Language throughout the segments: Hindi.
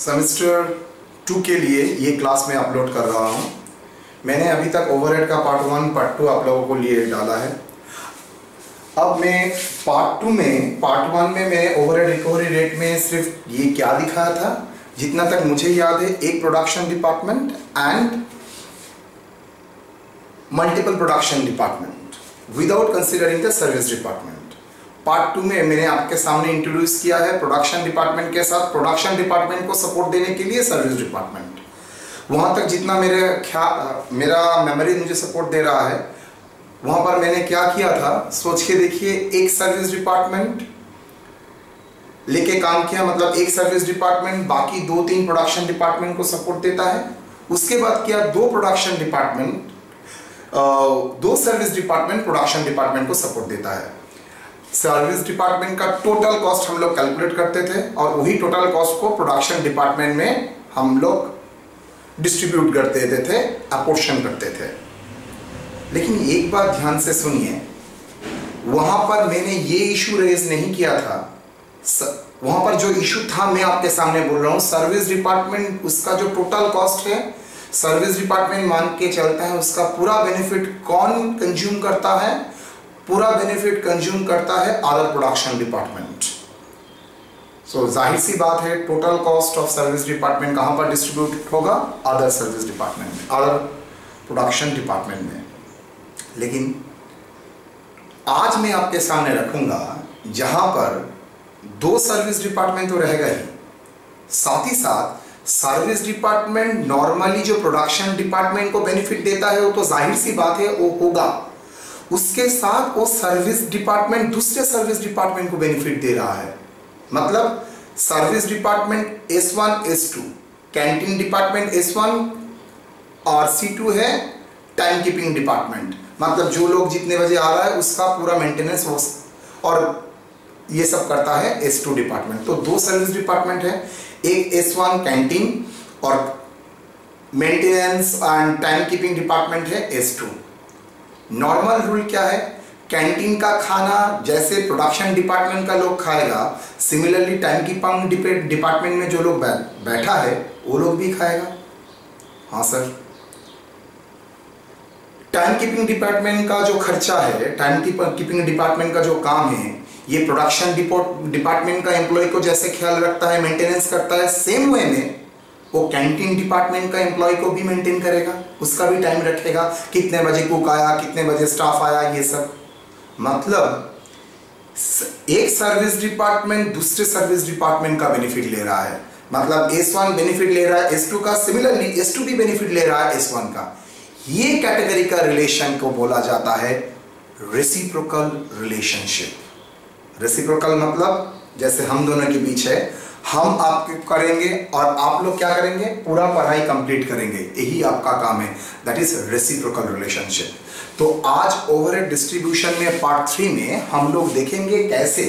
सेमेस्टर टू के लिए ये क्लास में अपलोड कर रहा हूँ। मैंने अभी तक ओवरहेड का पार्ट वन पार्ट टू आप लोगों को लिए डाला है। अब मैं पार्ट टू में पार्ट वन में मैं ओवरहेड रिकवरी रेट में सिर्फ़ ये क्या दिखाया था, जितना तक मुझे याद है, एक production department and multiple production department without considering the service department part two में मैंने आपके सामने इंट्रोड्यूस किया है प्रोडक्शन डिपार्टमेंट के साथ। प्रोडक्शन डिपार्टमेंट को सपोर्ट देने के लिए सर्विस डिपार्टमेंट वहाँ तक जितना मेरे ख्याल मेरा मेमोरी मुझे सपोर्ट दे रहा है, वहाँ पर मैंने क्या किया था? सोच के देखिए, एक सर्विस डिपार्टमेंट लेके काम किया मतलब एक सर्विस डिपार्टमेंट बाकी दो तीन प्रोडक्शन डिपार्टमेंट को सपोर्ट देता है। उसके बाद किया दो प्रोडक्शन डिपार्टमेंट दो सर्विस डिपार्टमेंट प्रोडक्शन डिपार्टमेंट को सपोर्ट देता है। सर्विस डिपार्टमेंट का टोटल कॉस्ट हम लोग कैलकुलेट करते थे और वही टोटल कॉस्ट को प्रोडक्शन डिपार्टमेंट में हम लोग डिस्ट्रीब्यूट कर देते थे अपोर्शन करते थे। लेकिन एक बात ध्यान से सुनिए, वहाँ पर मैंने ये इशू रेज नहीं किया था। वहाँ पर जो इशू था, मैं आपके सामने बोल रहा हूँ सर्विस डिपार्टमेंट उसका जो टोटल कॉस्ट है सर्विस डिपार्टमेंट मान के चलता है, उसका पूरा बेनिफिट कौन कंज्यूम करता है? पूरा बेनिफिट कंज्यूम करता है अदर प्रोडक्शन डिपार्टमेंट सो ज़ाहिर सी बात है total cost of service department कहाँ पर डिस्ट्रीब्यूट होगा? अदर सर्विस डिपार्टमेंट में अदर प्रोडक्शन डिपार्टमेंट में. लेकिन आज मैं आपके सामने रखूँगा, जहाँ पर दो सर्विस डिपार्टमेंट तो रहेगा ही. साथ ही साथ सर्विस डिपार्टमेंट नॉर्मली जो प्रोडक्शन डिपार्टमेंट को बेनिफिट देता है, वो तो ज़ाहिर सी बात है, वो होगा. उसके साथ वो सर्विस डिपार्टमेंट दूसरे सर्विस डिपार्टमेंट को बेनिफिट दे रहा है। मतलब service department S one S two canteen department S one और सी टू है टाइम कीपिंग डिपार्टमेंट मतलब जो लोग जितने बजे आ रहा है, उसका पूरा मेंटेनेंस हो और ये सब करता है एस टू डिपार्टमेंट तो दो सर्विस डिपार्टमेंट है, एक एस वन कैंटीन और maintenance and time keeping department है एस टू नॉर्मल रूल क्या है? कैंटीन का खाना जैसे प्रोडक्शन डिपार्टमेंट का लोग खाएगा सिमिलरली टाइम कीपिंग डिपार्टमेंट में जो लोग बैठा है, वो लोग भी खाएगा। हाँ सर टाइम कीपिंग डिपार्टमेंट का जो खर्चा है टाइम कीपिंग डिपार्टमेंट का जो काम है, ये प्रोडक्शन डिपार्टमेंट का एम्प्लॉय को जैसे ख्याल रखता है मेंटेनेंस करता है सेम वे में वो कैंटीन डिपार्टमेंट का एम्प्लॉय को भी मेंटेन करेगा, उसका भी टाइम रखेगा, कितने बजे कुक आया, कितने बजे स्टाफ आया, ये सब। मतलब एक सर्विस डिपार्टमेंट दूसरे सर्विस डिपार्टमेंट का बेनिफिट ले रहा है। मतलब एस वन बेनिफिट ले रहा है एस टू का सिमिलरली एस टू भी बेनिफिट ले रहा है एस वन का। ये कैटेगरी का रिलेशन को बोला जाता है रेसिप्रोकल रिलेशनशिप रेसिप्रोकल मतलब जैसे हम दोनों के बीच है हम आपके करेंगे और आप लोग क्या करेंगे? पूरा पढ़ाई कंप्लीट करेंगे। यही आपका काम है। दैट इज़ रेसिप्रोकल रिलेशनशिप तो आज ओवरहेड डिस्ट्रीब्यूशन में पार्ट थ्री में हम लोग देखेंगे कैसे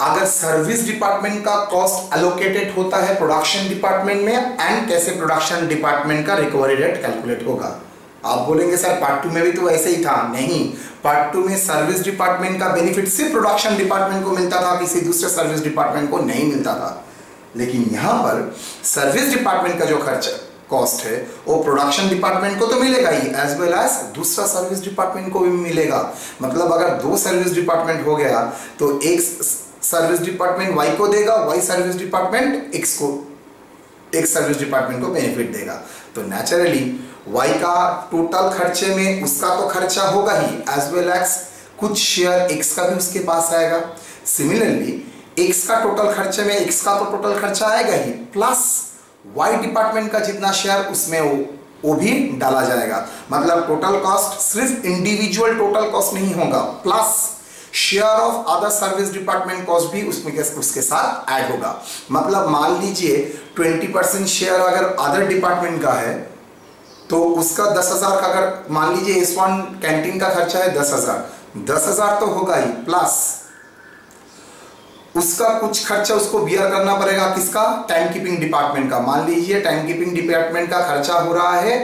अगर सर्विस डिपार्टमेंट का कॉस्ट एलोकेटेड होता है प्रोडक्शन डिपार्टमेंट में एंड कैसे प्रोडक्शन डिपार्टमेंट का रिकवरी रेट कैलकुलेट होगा। आप बोलेंगे, सर पार्ट टू में भी तो ऐसे ही था। नहीं पार्ट टू में सर्विस डिपार्टमेंट का बेनिफिट सिर्फ़ प्रोडक्शन डिपार्टमेंट को मिलता था, किसी दूसरे सर्विस डिपार्टमेंट को नहीं मिलता था। लेकिन यहाँ पर सर्विस डिपार्टमेंट का जो खर्च कॉस्ट है, वो प्रोडक्शन डिपार्टमेंट को तो मिलेगा ही एज वेल एज दूसरा सर्विस डिपार्टमेंट को भी मिलेगा। मतलब अगर दो सर्विस डिपार्टमेंट हो गया तो एक सर्विस डिपार्टमेंट वाई को देगा वाई सर्विस डिपार्टमेंट एक्स को, एक सर्विस डिपार्टमेंट को बेनिफिट देगा। तो नेचुरली वाई का टोटल खर्चे में उसका तो खर्चा होगा ही एज वेल एज कुछ शेयर एक्स का भी उसके पास आएगा। सिमिलरली एक्स का टोटल खर्चे में एक्स का तो टोटल खर्चा आएगा ही प्लस वाई डिपार्टमेंट का जितना शेयर उसमें वो वो भी डाला जाएगा। मतलब टोटल कॉस्ट सिर्फ़ इंडिविजुअल टोटल कॉस्ट नहीं होगा plus share of other service department cost भी उसमें उसके साथ ऐड होगा। मतलब मान लीजिए 20 परसेंट शेयर अगर अदर डिपार्टमेंट का है तो उसका दस हज़ार का अगर मान लीजिए इस वन कैंटीन का खर्चा है दस हज़ार। दस हज़ार तो होगा ही प्लस उसका कुछ खर्चा उसको बियर करना पड़ेगा किसका? टाइम कीपिंग डिपार्टमेंट का। मान लीजिए टाइम कीपिंग डिपार्टमेंट का खर्चा हो रहा है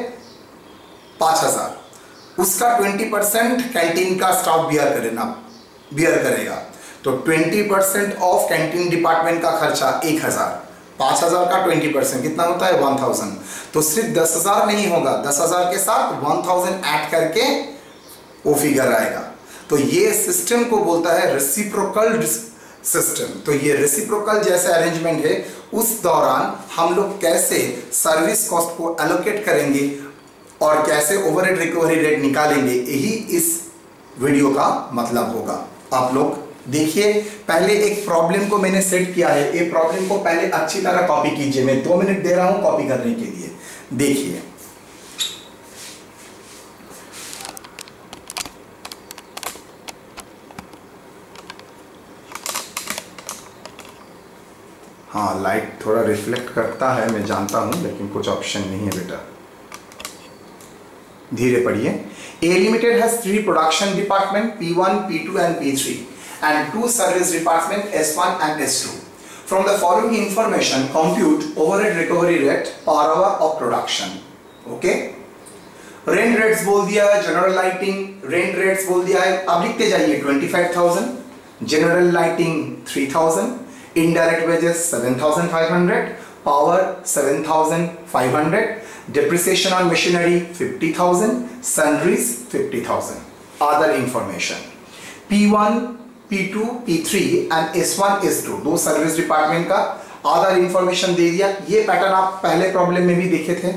पाँच हज़ार। उसका ट्वेंटी परसेंट कैंटीन का स्टाफ बियर करेना बियर करेगा। तो twenty percent of canteen department का खर्चा एक हज़ार। पाँच हज़ार का ट्वेंटी परसेंट, कितना होता है? One thousand. तो सिर्फ़ दस हज़ार नहीं होगा, दस हज़ार के साथ वन थाउज़ेंड ऐड करके वो फिगर आएगा। तो ये सिस्टम को बोलता है रेसिप्रोकल सिस्टम तो ये रेसिप्रोकल जैसे अरेंजमेंट है, उस दौरान हम लोग कैसे सर्विस कॉस्ट को एलोकेट करेंगे और कैसे ओवरहेड रिकवरी रेट निकालेंगे, यही इस वीडियो का मतलब होगा। आप लोग देखिए पहले एक प्रॉब्लम को मैंने सेट किया है। ये प्रॉब्लम को पहले अच्छी तरह कॉपी कीजिए। मैं दो मिनट दे रहा हूँ कॉपी करने के लिए। देखिए। हाँ लाइट थोड़ा रिफ्लेक्ट करता है मैं जानता हूँ लेकिन कुछ ऑप्शन नहीं है बेटा। धीरे पढ़िए। A limited has three production department P1, P2 and P3 and two service department S1 and S2. From the following information, compute overhead recovery rate per hour of production. Okay? Rent rates बोल दिया है जनरल लाइटिंग रेंट रेट्स बोल दिया है अब लिखते जाइए 25,000 general lighting 3,000 indirect wages 7,500 power 7,500 depreciation on machinery 50,000 sundries 50,000 other information P1 P2 P3 and S1 S2 दो सर्विस डिपार्टमेंट का आधार इंफॉर्मेशन दे दिया। ये पैटर्न आप पहले प्रॉब्लम में भी देखे थे।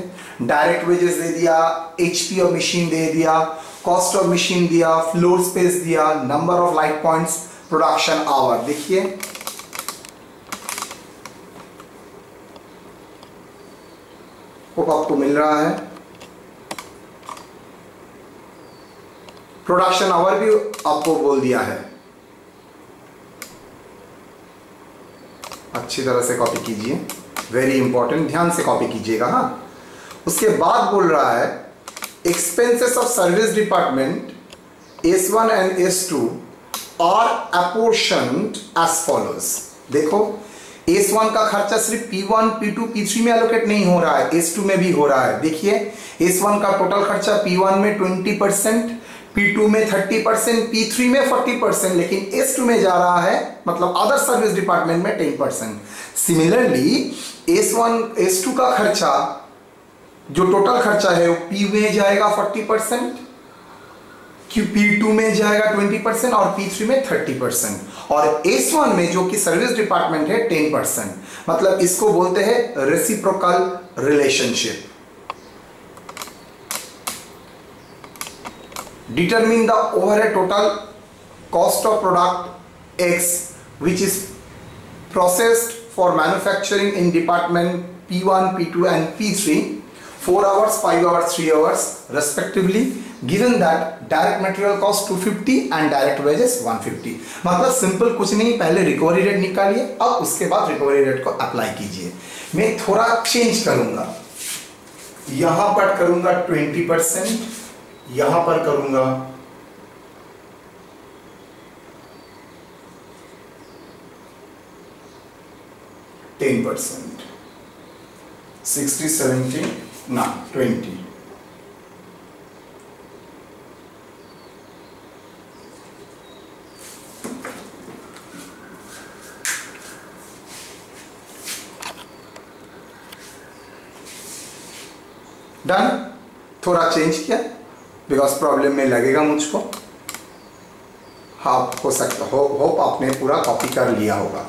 डायरेक्ट वेजेस दे दिया एचपी ऑफ़ मशीन दे दिया कॉस्ट ऑफ़ मशीन दिया फ्लोर स्पेस दिया number of light points production hour देखिए। आपको मिल रहा है। प्रोडक्शन आवर भी आपको बोल दिया है। अच्छी तरह से कॉपी कीजिए। वेरी इंपॉर्टेंट ध्यान से कॉपी कीजिएगा हाँ। उसके बाद बोल रहा है expenses department S one and S two are apportion as follows देखो एस वन का खर्चा सिर्फ़ P one P two P three में एलोकेट नहीं हो रहा है एस टू में भी हो रहा है। देखिए एस वन का टोटल खर्चा पी वन में ट्वेंटी परसेंट पी टू में थर्टी परसेंट पी थ्री में फोर्टी परसेंट लेकिन एस में जा रहा है मतलब अदर सर्विस डिपार्टमेंट में ten percent similarly S one S two का खर्चा, जो टोटल खर्चा है, वो पी में जाएगा फोर्टी परसेंट पी टू में जाएगा ट्वेंटी परसेंट और पी थ्री में थर्टी परसेंट और एस वन में जो कि सर्विस डिपार्टमेंट है टेन परसेंट मतलब इसको बोलते हैं reciprocal relationship determine the overhead total cost of product X which is processed for manufacturing in department P1, P2 and P3 4 hours, 5 hours, 3 hours respectively given that direct material cost 250 and direct wages 150 मतलब सिंपल कुछ नहीं पहले रिकवरी रेट निकालिए अब उसके बाद रिकवरी रेट को अप्लाई कीजिए मैं थोड़ा चेंज करूँगा यहाँ पर करूँगा 20 परसेंट यहाँ पर करूँगा। Ten percent. सिक्सटी सेवेंटी ना ट्वेंटी। डन थोड़ा चेंज किया? बिकॉज़ प्रॉब्लम में लगेगा मुझको। आप हो सकता, हो, होप आपने पूरा कॉपी कर लिया होगा।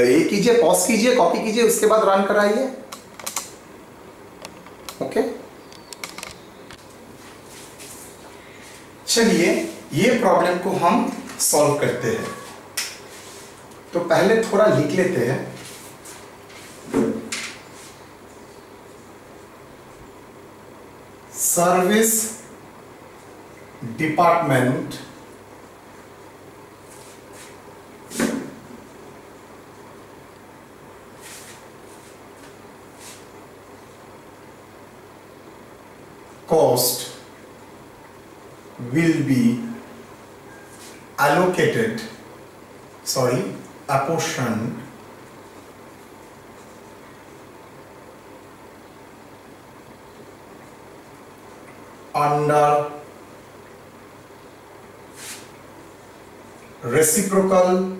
ये कीजिए पॉज कीजिए कॉपी कीजिए, उसके बाद रन कराइए। ओके चलिए, ये प्रॉब्लम को हम सॉल्व करते हैं। तो पहले थोड़ा लिख लेते हैं। service department cost will be allocated sorry apportioned under reciprocal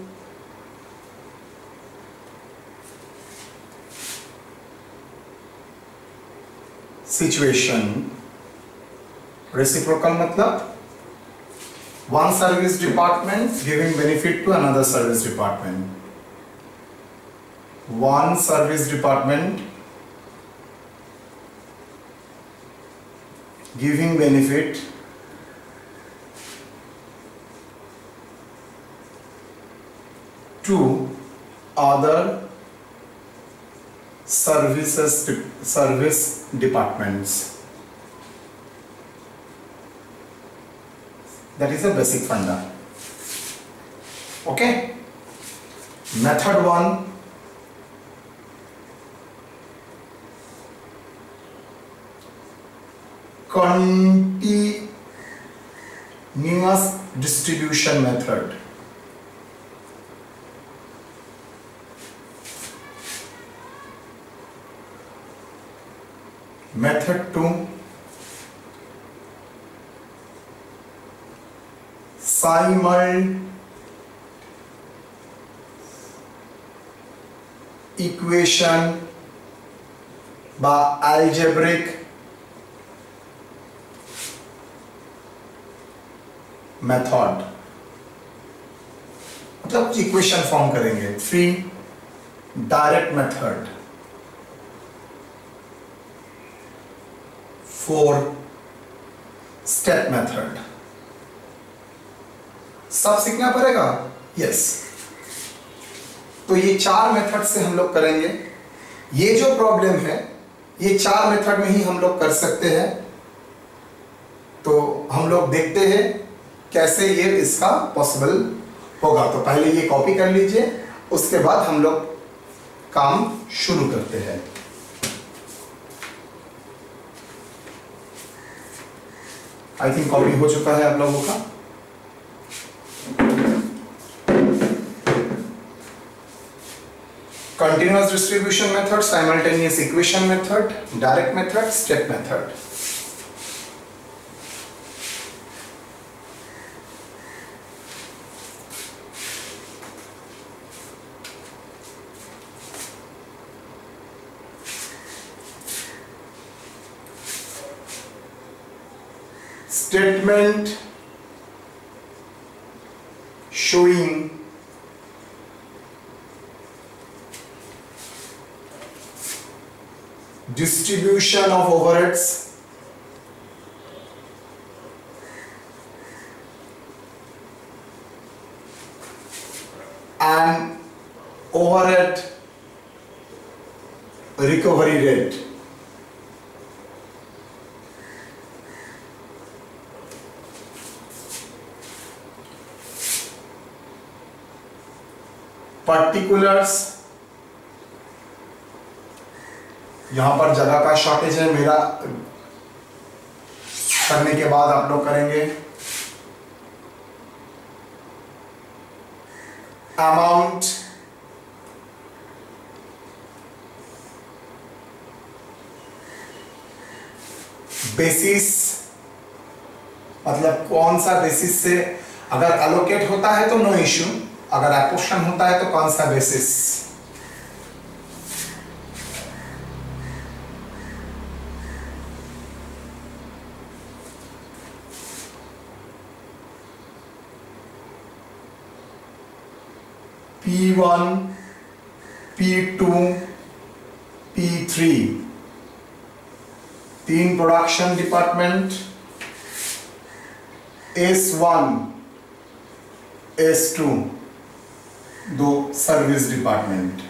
situation reciprocal मतलब one service department giving benefit to another service department one service department giving benefit to other services service departments. That is a basic funda. Okay? Method 1 continuous distribution method method 2 simul equation by algebraic method मतलब इक्वेशन फॉर्म करेंगे। Three direct method four step method सब सीखना पड़ेगा? यस तो ये चार मेथड से हम लोग करेंगे। ये जो प्रॉब्लम है, ये चार मेथड में ही हम लोग कर सकते हैं। तो हम लोग देखते हैं कैसे ये इसका पॉसिबल होगा? तो पहले ये कॉपी कर लीजिए, उसके बाद हम लोग काम शुरू करते हैं। आई थिंक कॉपी हो चुका है आप लोगों का। Continuous distribution method simultaneous equation method direct method step method statement showing distribution of overheads and overhead recovery rate particulars यहाँ पर जगह का शॉर्टेज है, मेरा करने के बाद आप लोग करेंगे। अमाउंट बेसिस मतलब कौन सा बेसिस से अगर अलोकेट होता है तो नो इश्यू अगर एपोर्शन होता है तो कौन सा basis P one P two P three तीन production department S one S two दो सर्विस डिपार्टमेंट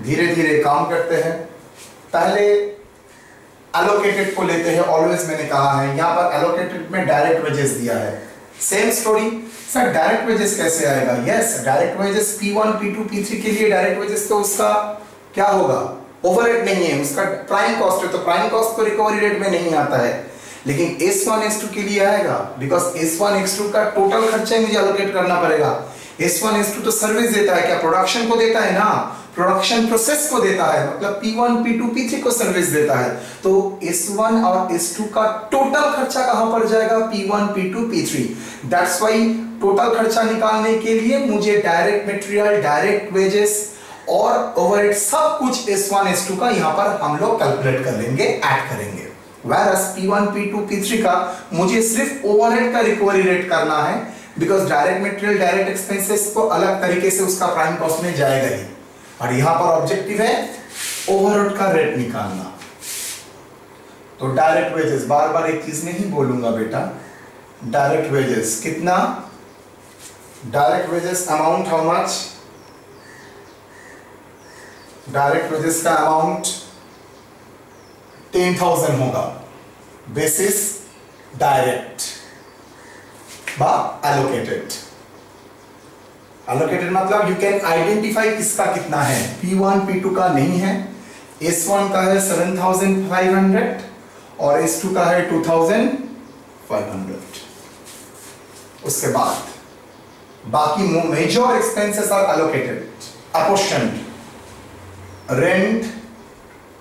धीरे धीरे काम करते हैं। पहले एलोकेटेड को लेते हैं ऑलवेज मैंने कहा है, यहाँ पर एलोकेटेड में डायरेक्ट वेजेस दिया है। Same story sir direct wages कैसे आएगा? Yes direct wages P1 P2 P3 के लिए डायरेक्ट वेजेस तो उसका क्या होगा? ओवरहेड नहीं है, उसका प्राइम कॉस्ट है तो प्राइम कॉस्ट तो रिकवरी रेट में नहीं आता है। लेकिन S1 S2 के लिए आएगा बिकॉज़ S1 S2 का टोटल खर्चा मुझे एलोकेट करना पड़ेगा। S1 S2 तो सर्विस देता है, क्या प्रोडक्शन को देता है ना? प्रोडक्शन प्रोसेस को देता है मतलब P1 P2 P3 को सर्विस देता है। तो S1 और S2 का टोटल खर्चा कहाँ पर जाएगा? P1 P2 P3 that's why total खर्चा निकालने के लिए मुझे डायरेक्ट मटेरियल डायरेक्ट वेजेस और ओवर सब कुछ एस वन एस टू का यहाँ पर हम लोग कैलकुलेट कर लेंगे ऐड करेंगे। वैरस P1, P2, P3 का मुझे सिर्फ़ ओवरहेड का रिकवरी रेट करना है because direct material direct expenses को अलग तरीके से उसका प्राइम कॉस्ट में जाएगा ही। और यहाँ पर ऑब्जेक्टिव है ओवरहेड का रेट निकालना। तो डायरेक्ट वेजेस बार बार एक चीज़ नहीं बोलूँगा बेटा। डायरेक्ट वेजेस कितना? Direct wages amount how much direct wages का अमाउंट टेन थाउज़ेंड होगा। बेसिस डायरेक्ट बा एलोकेटेड एलोकेटेड मतलब यू कैन आइडेंटिफाई किसका कितना है। P1 P2 का नहीं है। S1 का है 7500 और S2 का है 2500 उसके बाद बाकी major expenses are allocated apportioned rent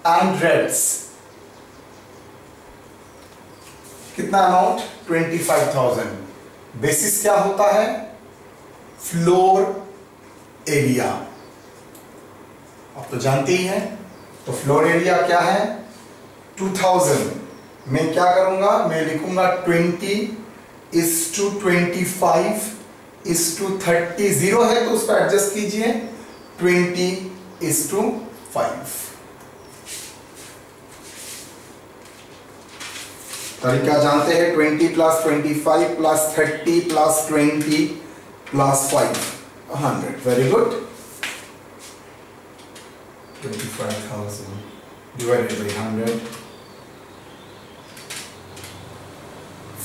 and rates कितना अमाउंट 25,000 बेसिस क्या होता है? फ्लोर एरिया आप तो जानते ही हैं। तो फ्लोर एरिया क्या है? 2000 मैं क्या करूँगा? मैं लिखूँगा 20 is to twenty five is to thirty zero है तो उसको एडजस्ट कीजिए। 20 इस टू फाइव तरीका जानते हैं 20 plus 25 plus 30 plus 20 plus 5 100 very good 25,000 divided by 100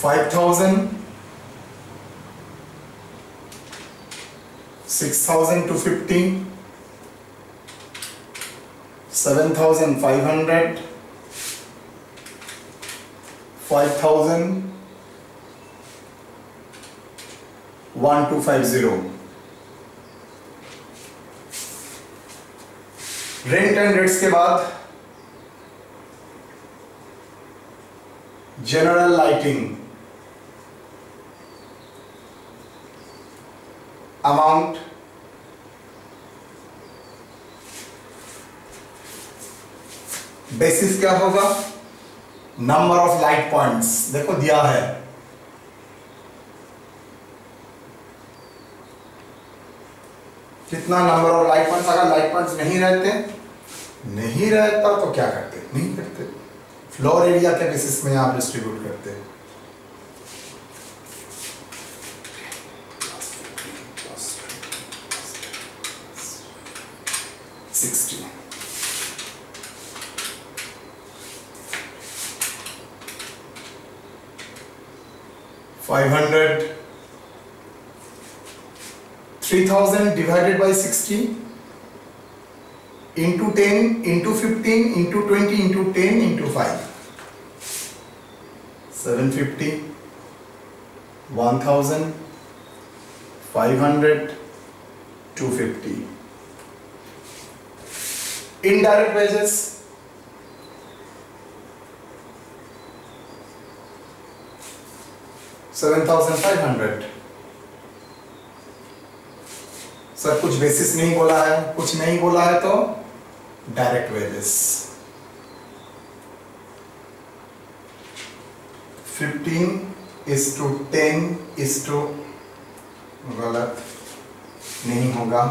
5,000 6,250 7,500 five thousand one two five zero. Rent and rates के बाद जनरल लाइटिंग अमाउंट बेसिस क्या होगा नंबर ऑफ़ लाइट पॉइंट्स देखो, दिया है। कितना नंबर ऑफ़ लाइट पॉइंट्स अगर लाइट पॉइंट्स नहीं रहते, नहीं रहता तो क्या करते? नहीं करते। फ्लोर एरिया के बेसिस में आप डिस्ट्रीब्यूट करते। हैं 500 3000 divided by 60 into 10 into 15 into 20 into 10 into 5 750 1000 500 250 indirect wages seven thousand five hundred. Sir, कुछ बेसिस नहीं बोला है, कुछ नहीं बोला है तो direct wages fifteen is to ten is to गलत नहीं होगा।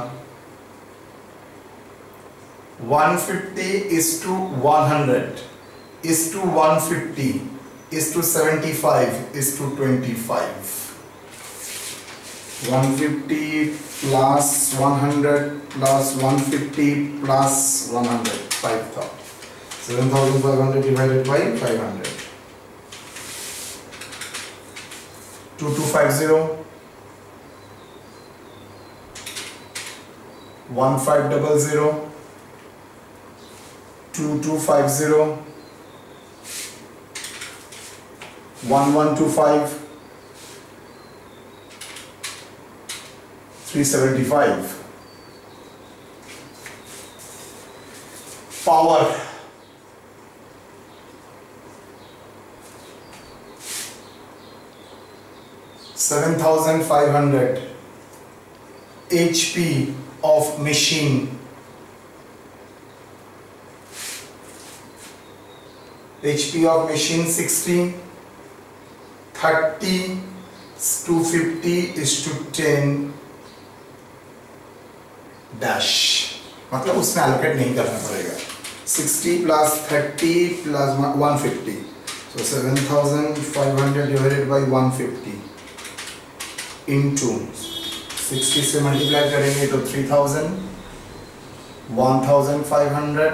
150 is to 100 is to 150 is to 75 is to 25 150 plus 100 plus 150 plus 100 5000 7500 divided by 500 2250 1500 2250 1125 375 power. Seven thousand five hundred. HP of machine. HP of machine sixteen 30 250 is to 10 dash मतलब उसमें allocate नहीं करना पड़ेगा 60 plus 30 plus 150 so 7500 divided by 150 into 60 से मल्टीप्लाई करेंगे तो 3000 1500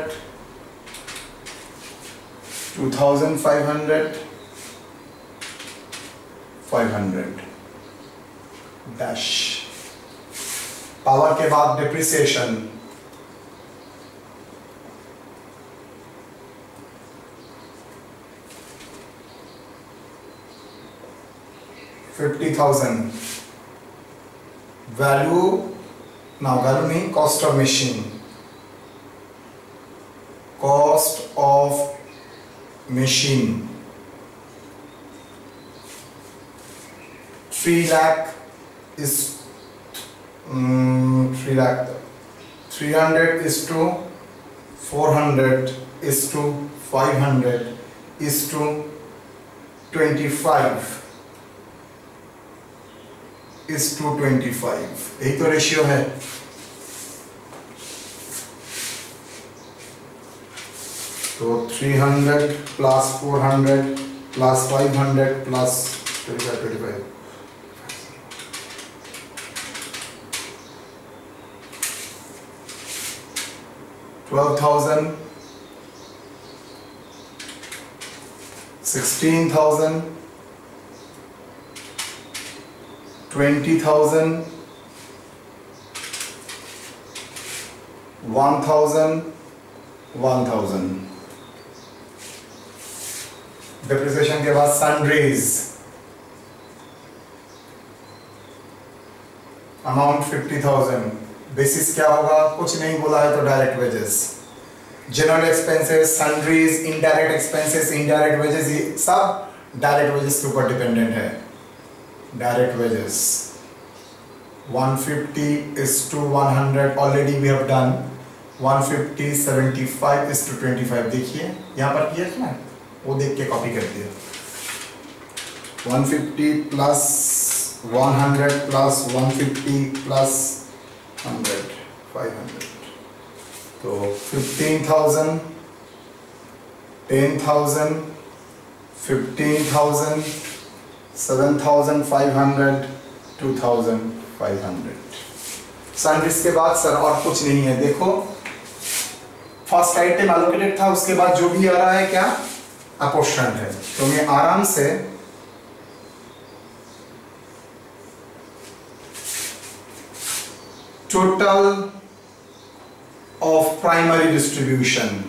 2500 500 डैश पावर के बाद डिप्रिसिएशन फिफ्टी थाउज़ेंड वैल्यू ना वैल्यू नहीं cost of machine cost of machine three lakh is three lakh three hundred is to four hundred is to five hundred is to twenty five is to twenty five यही तो रेशियो है। तो three hundred plus four hundred plus five hundred plus twenty five twelve thousand, sixteen thousand, twenty thousand, one thousand, one thousand. Depreciation के बाद sun rays amount fifty thousand basis क्या होगा? कुछ नहीं बोला है तो direct wages general expenses sundries indirect expenses indirect wages ये सब डायरेक्ट वेजेस के ऊपर डिपेंडेंट है. Direct wages 150 is to 100 already we have done. 150 75 is to 25 देखिए, यहाँ पर किया ना वो देख के कॉपी कर दिया. 150 प्लस 100 प्लस 150 प्लस 100 500 तो 15000 10000 15000 7500 2500 सर्विस के बाद सर और कुछ नहीं है। देखो फ़र्स्ट आइटम एलोकेटेड था, उसके बाद जो भी आ रहा है क्या? अपोर्शन है। तो मैं आराम से total of primary distribution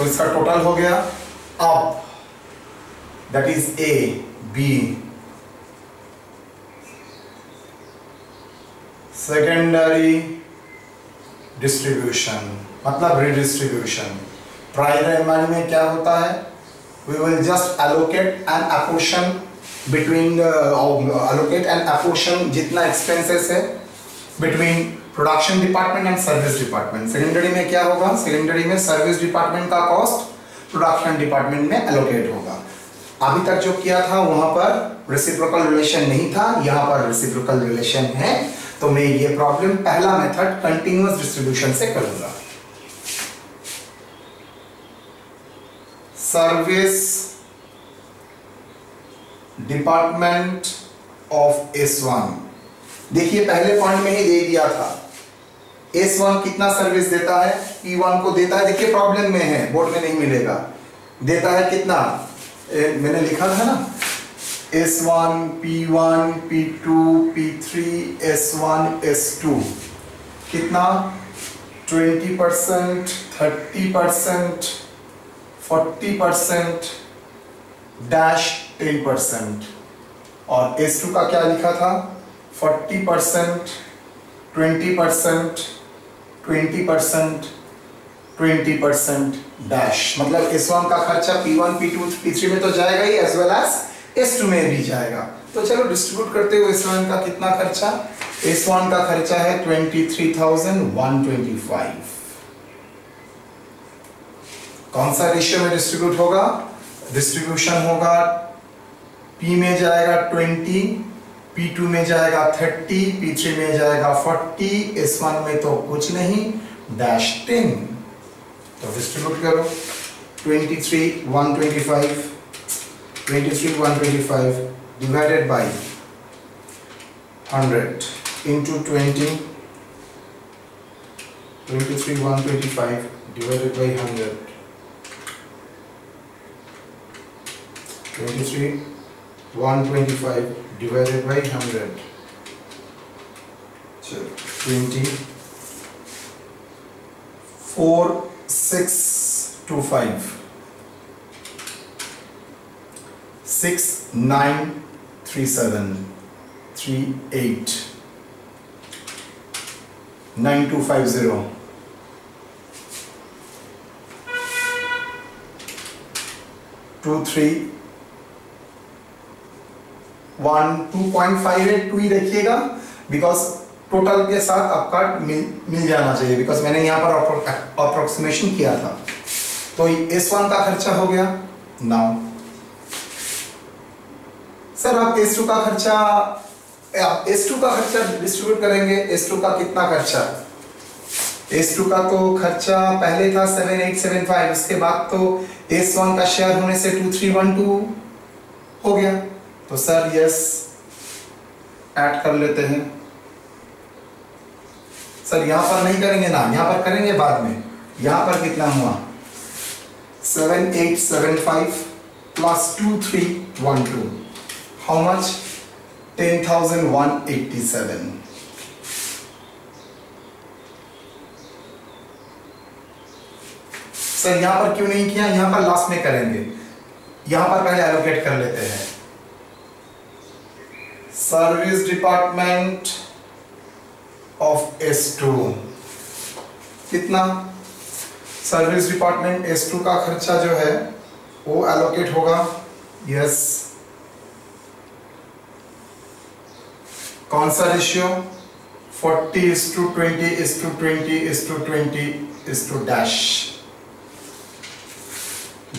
तो इसका टोटल हो गया अब that is A B secondary distribution मतलब रिडिस्ट्रीब्यूशन प्राइमरी में क्या होता है? We will just allocate and apportion between allocate and apportion जितना एक्सपेंसेस है between production department and service department secondary में क्या होगा? सेकेंडरी में सर्विस डिपार्टमेंट का कॉस्ट प्रोडक्शन डिपार्टमेंट में एलोकेट होगा। अभी तक जो किया था, वहाँ पर रेसिप्रोकल रिलेशन नहीं था। यहाँ पर रेसिप्रोकल रिलेशन है। तो मैं ये प्रॉब्लम पहला मेथड कंटिन्यूअस डिस्ट्रीब्यूशन से करूँगा। Service department of S one देखिए पहले पॉइंट में ही दे दिया था। एस वन कितना सर्विस देता है? पी वन को देता है। देखिए प्रॉब्लम में है बोर्ड में नहीं मिलेगा। देता है कितना? ए, मैंने लिखा था ना? S one P one P two P three S one S two कितना? Twenty percent thirty percent forty percent dash ten percent और एस टू का क्या लिखा था? Forty percent twenty percent twenty percent twenty percent dash मतलब एस वन का खर्चा P one P two P three में तो जाएगा ही as well as S two में भी जाएगा। तो चलो डिस्ट्रीब्यूट करते हुए एस वन का कितना खर्चा? एस वन का खर्चा है twenty three thousand one twenty five कौन सा रेशियो में डिस्ट्रीब्यूट होगा? डिस्ट्रीब्यूशन होगा पी में जाएगा 20 P2 में जाएगा 30 P3 में जाएगा 40 S1 में तो कुछ नहीं डैश 10 तो डिस्ट्रीब्यूट करो। 23 125 23 125 divided by 100 into 20 23 125 divided by 100 23 125 divided by 100 so 20 4 6 2 5 6 9 3 7 3 8 9 2 5 0 2 3 one two point five eight two ही रखिएगा बिकॉज़ टोटल के साथ आपका मिल मिल जाना चाहिए बिकॉज़ मैंने यहाँ पर अप्रोक्सीमेशन किया था। तो एस वन का खर्चा हो गया नाउ सर, आप एस टू का खर्चा, आप एस टू का खर्चा डिस्ट्रीब्यूट करेंगे एस टू का कितना खर्चा? एस टू का तो खर्चा पहले था सेवन एट सेवन फाइव उसके बाद तो एस वन का शेयर होने से टू थ्री वन टू हो गया। तो सर यस ऐड कर लेते हैं। सर यहाँ पर नहीं करेंगे ना, यहाँ पर करेंगे बाद में। यहाँ पर कितना हुआ? Seven eight seven five plus two three one two how much ten thousand one eighty seven sir यहाँ पर क्यों नहीं किया? यहाँ पर लास्ट में करेंगे। यहाँ पर पहले एलोकेट कर लेते हैं। सर्विस डिपार्टमेंट ऑफ़ S2 कितना? सर्विस डिपार्टमेंट S2 का खर्चा जो है, वो एलोकेट होगा? यस कौन सा ratio 40 is to 20 is to 20 is to 20 is to dash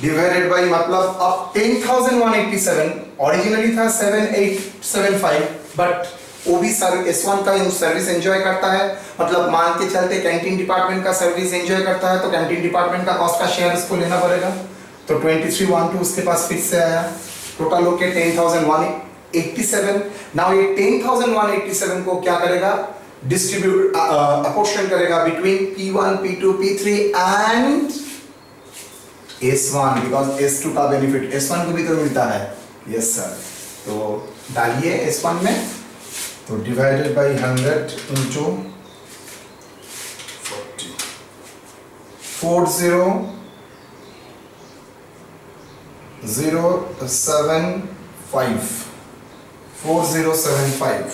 divided by मतलब अब 10187 ओरिजिनली था 7875 बट वो भी एस वन का सर्विस एंजॉय करता है। मतलब मान के चलते कैंटीन डिपार्टमेंट का सर्विस एंजॉय करता है तो कैंटीन डिपार्टमेंट का कॉस्ट का शेयर उसको लेना पड़ेगा। तो 2312 उसके पास फिर से आया। टोटल होके 10187 नाउ ये 10187 को क्या करेगा? डिस्ट्रीब्यूट अपोर्शन करेगा between P1 P2 P3 and S1 because S2 का बेनिफिट S1 को भी तो मिलता है। यस सर तो डालिए एस वन में। तो divided by hundred into forty four zero zero seven five four zero seven five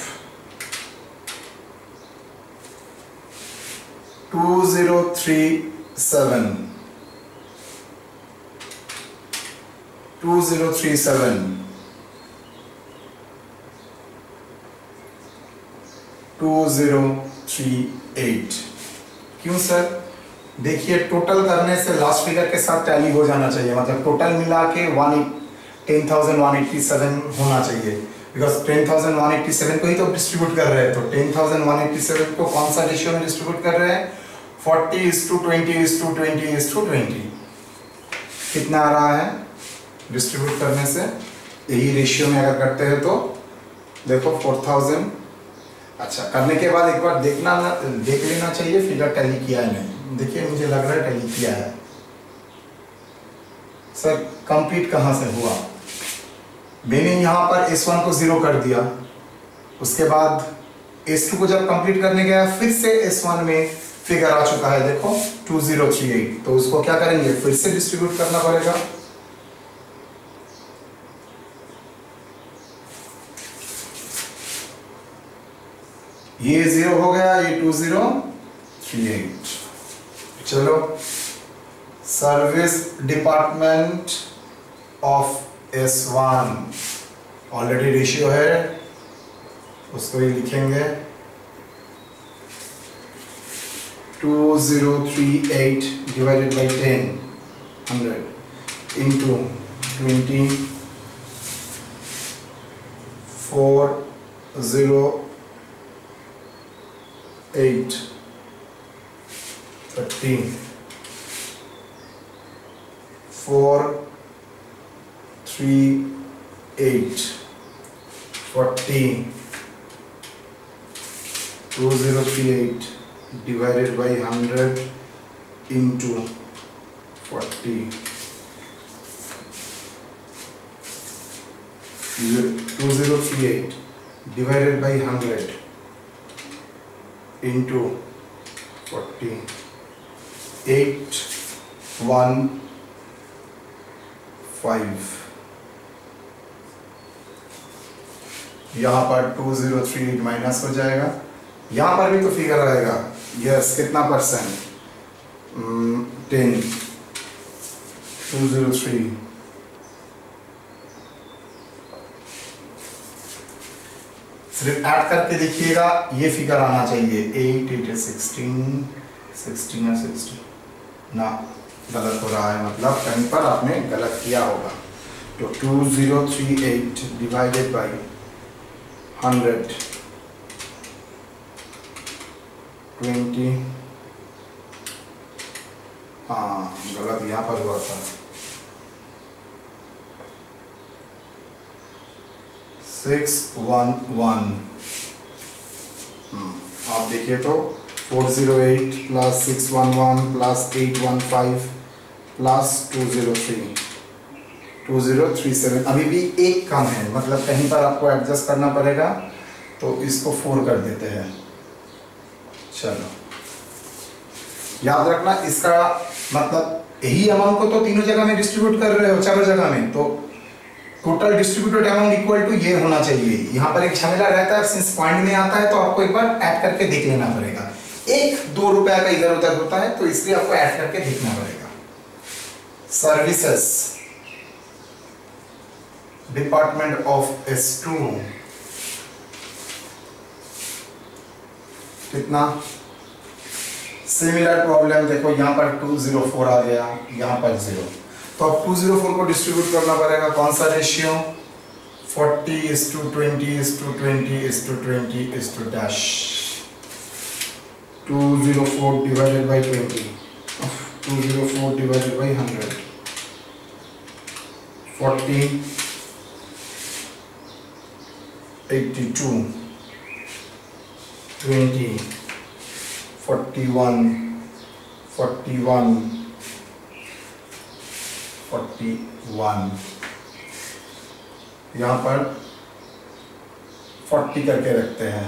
two zero three seven 2037 20 क्यों सर? देखिए टोटल करने से लास्ट फिगर के साथ टैली हो जाना चाहिए। मतलब टोटल मिला के one ten thousand one eighty seven होना चाहिए। Because ten thousand one eighty seven को ही तो डिस्ट्रीब्यूट कर रहे हैं। तो ten thousand one eighty seven को कौन सा रेशियो में डिस्ट्रीब्यूट कर रहे हैं? Forty is to twenty is to twenty is to twenty कितना आ रहा है? डिस्ट्रीब्यूट करने से यही रेशियो में अगर करते हैं तो देखो फोर थाउज़ेंड अच्छा करने के बाद एक बार देखना ना देख लेना चाहिए फिगर टैली किया है नहीं। देखिए, मुझे लग रहा है टैली किया है। सर कंप्लीट कहाँ से हुआ? मैंने यहाँ पर S1 को ज़ीरो कर दिया। उसके बाद S2 को जब कंप्लीट करने गया, फिर से S1 में फिगर आ चुका है। देखो 2038 तो उसको क्या करेंगे? फिर से डिस्ट्रीब्यूट करना पड़ेगा। ये ज़ीरो हो गया, ये टू ज़ीरो थ्री एट चलो। Service department of S one already ratio है। उसको ये लिखेंगे। Two zero three eight divided by ten hundred into twenty four zero 8, 13, 4, 3, 8, 14, 2038 divided by 100 into 40. 2038 divided by 100 into 40 8 1 5 यहाँ पर 2038 माइनस हो जाएगा। यहाँ पर भी तो फिगर आएगा यस कितना percent ten two zero three सिर्फ़ ऐड करके देखिएगा, ये फिगर आना चाहिए एट एट सिक्सटीन सिक्सटीन और सिक्सटीन ना, गलत हो रहा है मतलब कहीं पर आपने गलत किया होगा। तो two zero three eight divided by hundred twenty हाँ गलत यहाँ पर हुआ था। सिक्स वन वन आप देखिए तो four zero eight plus six one one plus eight one five plus two zero three two zero three seven अभी भी एक कम है मतलब कहीं पर आपको एडजस्ट करना पड़ेगा तो इसको फोर कर देते हैं। चलो। याद रखना, इसका मतलब यही अमाउंट को तो तीनों जगह में डिस्ट्रीब्यूट कर रहे हो, चारों जगह में तो total distributed amount equal to ये होना चाहिए। यहाँ पर एक झमेला रहता है सिंस पॉइंट में आता है तो आपको एक बार ऐड करके देख लेना पड़ेगा। एक, दो रुपया का इधर उधर होता है तो इसलिए आपको ऐड करके देखना पड़ेगा। Services department of S two कितना? सिमिलर प्रॉब्लम देखो, यहाँ पर 204 आ गया, यहाँ पर ज़ीरो तो अब 204 को डिस्ट्रीब्यूट करना पड़ेगा। कौन सा ratio 40 is to twenty is to twenty is to twenty is to dash 204 divided by 20 204 divided by 100 40 82 20 41 41 41 यहाँ पर 40 करके रखते हैं।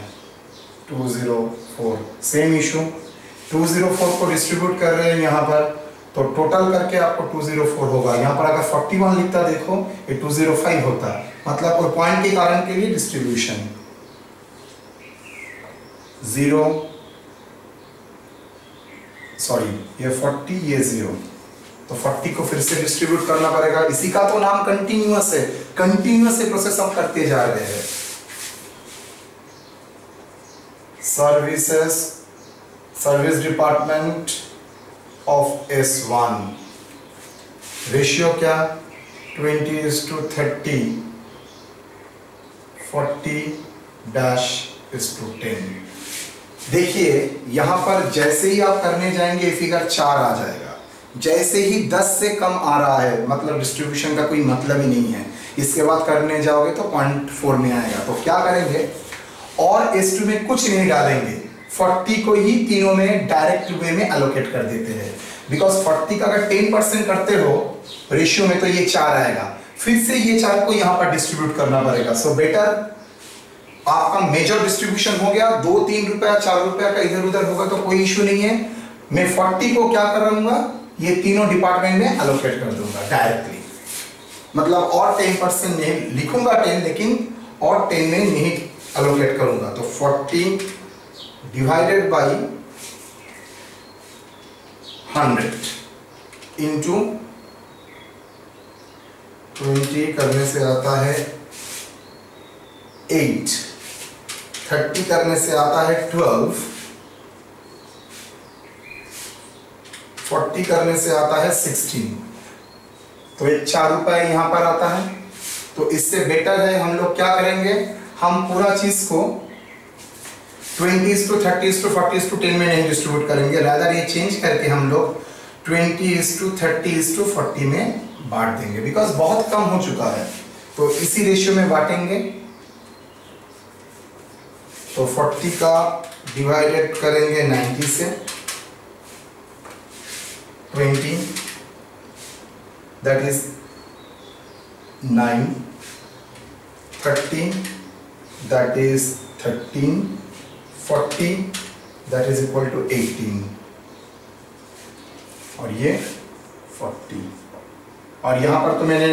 204 सेम इशू 204 को डिस्ट्रीब्यूट कर रहे हैं यहाँ पर। तो टोटल करके आपको 204 होगा। यहाँ पर अगर 41 लिखता देखो, ये 205 होता मतलब कोई पॉइंट के कारण के लिए डिस्ट्रीब्यूशन ज़ीरो सॉरी ये 40 ये ज़ीरो तो 40 को फिर से डिस्ट्रीब्यूट करना पड़ेगा। इसी का तो नाम कंटिन्यूअस है। कंटिन्यूअस प्रोसेस हम करते जा रहे हैं। Services service department of S one ratio क्या? 20 is to thirty forty dash is to ten देखिए, यहाँ पर जैसे ही आप करने जाएँगे फिगर चार आ जाएगा। जैसे ही 10 से कम आ रहा है मतलब डिस्ट्रीब्यूशन का कोई मतलब ही नहीं है। इसके बाद करने जाओगे तो पॉइंट फोर में आएगा। तो क्या करेंगे? और एस टू में कुछ नहीं डालेंगे। 40 को ही तीनों में डायरेक्ट वे में अलोकेट कर देते हैं। बिकॉज़ 40 का अगर 10 परसेंट करते हो रेशियो में तो ये चार आएगा। फिर से ये चार को यहाँ पर डिस्ट्रीब्यूट करना पड़ेगा। सो so बेटर आपका मेजर डिस्ट्रीब्यूशन हो गया। दो, तीन रुपया, चार रुपया का इधर उधर होगा तो कोई इश्यू नहीं है। मैं 40 को क्या करूँगा ये तीनों डिपार्टमेंट में अलोकेट कर दूँगा डायरेक्टली मतलब और टेन परसेंट नहीं, लिखूँगा टेन लेकिन और टेन में नहीं अलोकेट करूँगा. तो forty divided by hundred into twenty करने से आता है एट थर्टी करने से आता है ट्वेल्व फोर्टी करने से आता है सिक्सटीन। तो ये चार रुपए यहाँ पर आता है। तो इससे बेटर है, हम लोग क्या करेंगे? हम पूरा चीज़ को में नहीं डिस्ट्रीब्यूट करेंगे। रादर ये चेंज करके हम लोग ट्वेंटी फोर्टी में बांट देंगे। बिकॉज़ बहुत कम हो चुका है। तो इसी रेशियो में बांटेंगे। तो 40 का डिवाइडेड करेंगे 90 से। 20 that is 9 30 that is 13 40 that is equal to 18 और ये 40 और यहाँ पर तो मैंने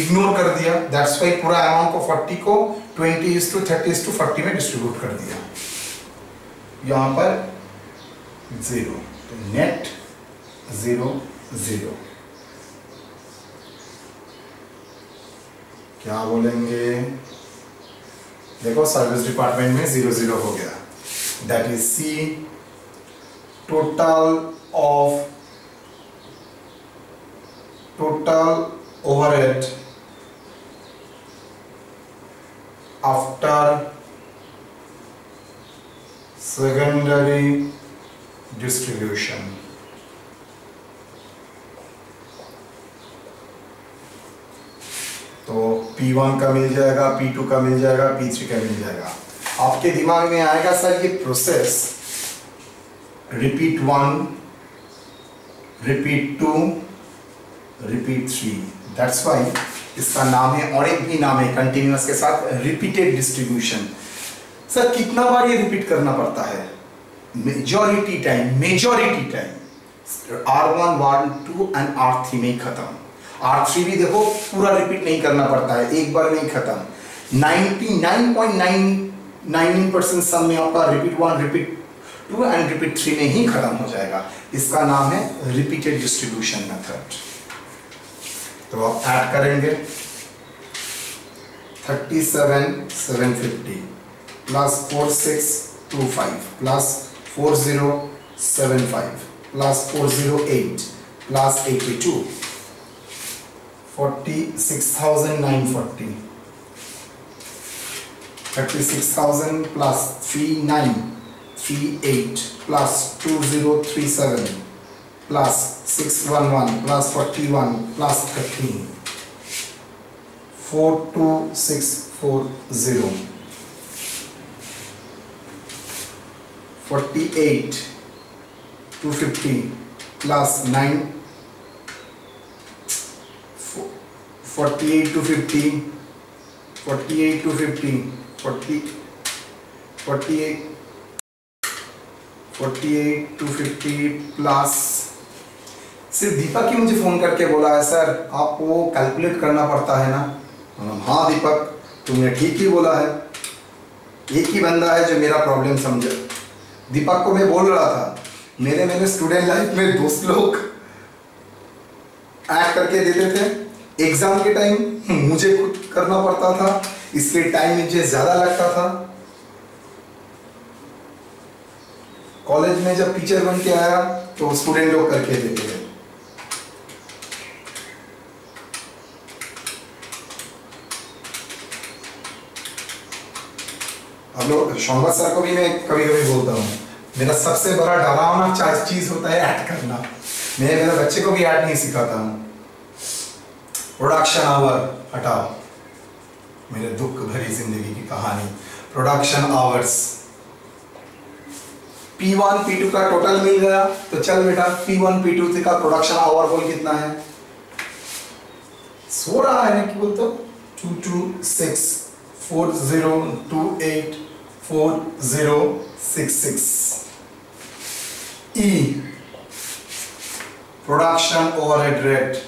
इग्नोर कर दिया. दैट्स वाई पूरा अमाउंट को 40 को 20 is to thirty is to forty में डिस्ट्रीब्यूट कर दिया. यहाँ पर ज़ीरो तो नेट ज़ीरो ज़ीरो। क्या बोलेंगे? देखो सर्विस डिपार्टमेंट में ज़ीरो ज़ीरो हो गया। That is C total of total overhead after secondary distribution तो P1 का मिल जाएगा P2 का मिल जाएगा P3 का मिल जाएगा। आपके दिमाग में आएगा सर ये process repeat one repeat two repeat three that's why इसका नाम है और एक भी नाम है कंटिन्यूस के साथ रिपीटेड डिस्ट्रीब्यूशन सर, कितना बार ये रिपीट करना पड़ता है? Majority time majority time R one one two and R three में खत्म। आर थ्री भी देखो, पूरा रिपीट नहीं करना पड़ता है, एक बार नहीं खत्म। 99.999 परसेंट सम में आपका repeat one repeat two and repeat three में ही खत्म हो जाएगा। इसका नाम है रिपीटेड डिस्ट्रीब्यूशन मेथड तो आप ऐड करेंगे। Thirty seven seven fifty plus four six two five plus four zero seven five plus four zero eight plus eighty 46940 36000 plus 3938 plus 2037 plus 611 plus 41 plus 13 42640 48 250 plus 9 48 to 50 48 to 50 40 48 48 to 50 plus. सिर्फ़ दीपक ही मुझे फ़ोन करके बोला है, सर, आपको कैलकुलेट करना पड़ता है ना? हाँ दीपक, तुमने ठीक ही बोला है। एक ही बंदा है जो मेरा प्रॉब्लम समझे। दीपक को मैं बोल रहा था, मेरे मेरे स्टूडेंट लाइफ में दोस्त लोग ऐड करके देते थे। एग्ज़ाम के टाइम मुझे खुद करना पड़ता था, इसलिए टाइम मुझे ज़्यादा लगता था। कॉलेज में जब टीचर बन के आया तो स्टूडेंट लोग करके देते हैं हम लोग शोभा सर को भी मैं कभी कभी बोलता हूँ, मेरा सबसे बड़ा डरावना चीज़ होता है ऐड करना। मैं मेरे बच्चे को भी ऐड नहीं सिखाता हूँ। प्रोडक्शन आवर हटाओ। मेरे दुख भरी ज़िंदगी की कहानी। प्रोडक्शन आवर्स P1 P2 का टोटल मिल गया। तो चल बेटा P1 P2 का प्रोडक्शन आवर बोल कितना है? सो रहा है कि बोल तो? Two two six four zero two eight four zero six six E production overhead rate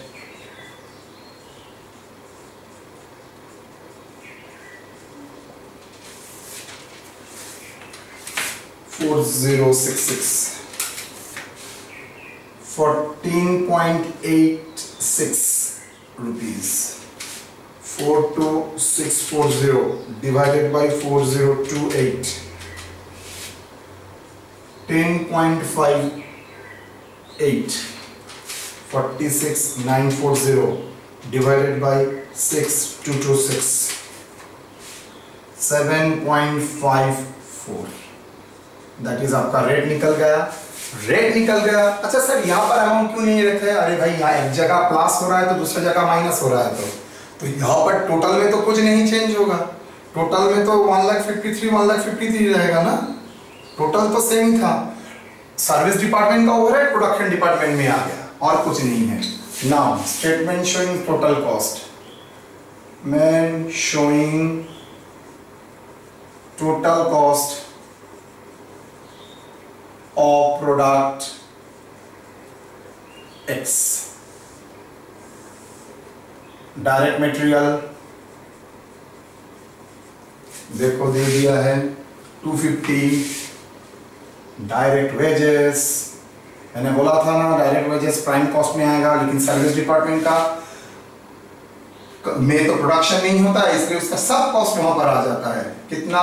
4066 14.86 rupees. 42640 divided by 4028 10.58 46940 divided by 6226 7.54 that is आपका रेट निकल गया। रेट निकल गया। अच्छा सर, यहाँ पर अमाउंट क्यों नहीं रखे अरे भाई, यहाँ एक जगह प्लस हो रहा है तो दूसरी जगह माइनस हो रहा है तो। तो यहाँ पर टोटल में तो कुछ नहीं चेंज होगा। टोटल में तो one lakh fifty three one lakh fifty three रहेगा ना। टोटल तो सेम था। सर्विस डिपार्टमेंट का ओवर है प्रोडक्शन डिपार्टमेंट में आ गया और कुछ नहीं है। Now statement showing total cost man showing total cost of product X. Direct material देखो दे दिया है 250 डायरेक्ट वेजेस मैंने बोला था ना डायरेक्ट वेजेस प्राइम कॉस्ट में आएगा, लेकिन सर्विस डिपार्टमेंट का में तो प्रोडक्शन नहीं होता, इसलिए उसका सब कॉस्ट वहाँ पर आ जाता है। कितना?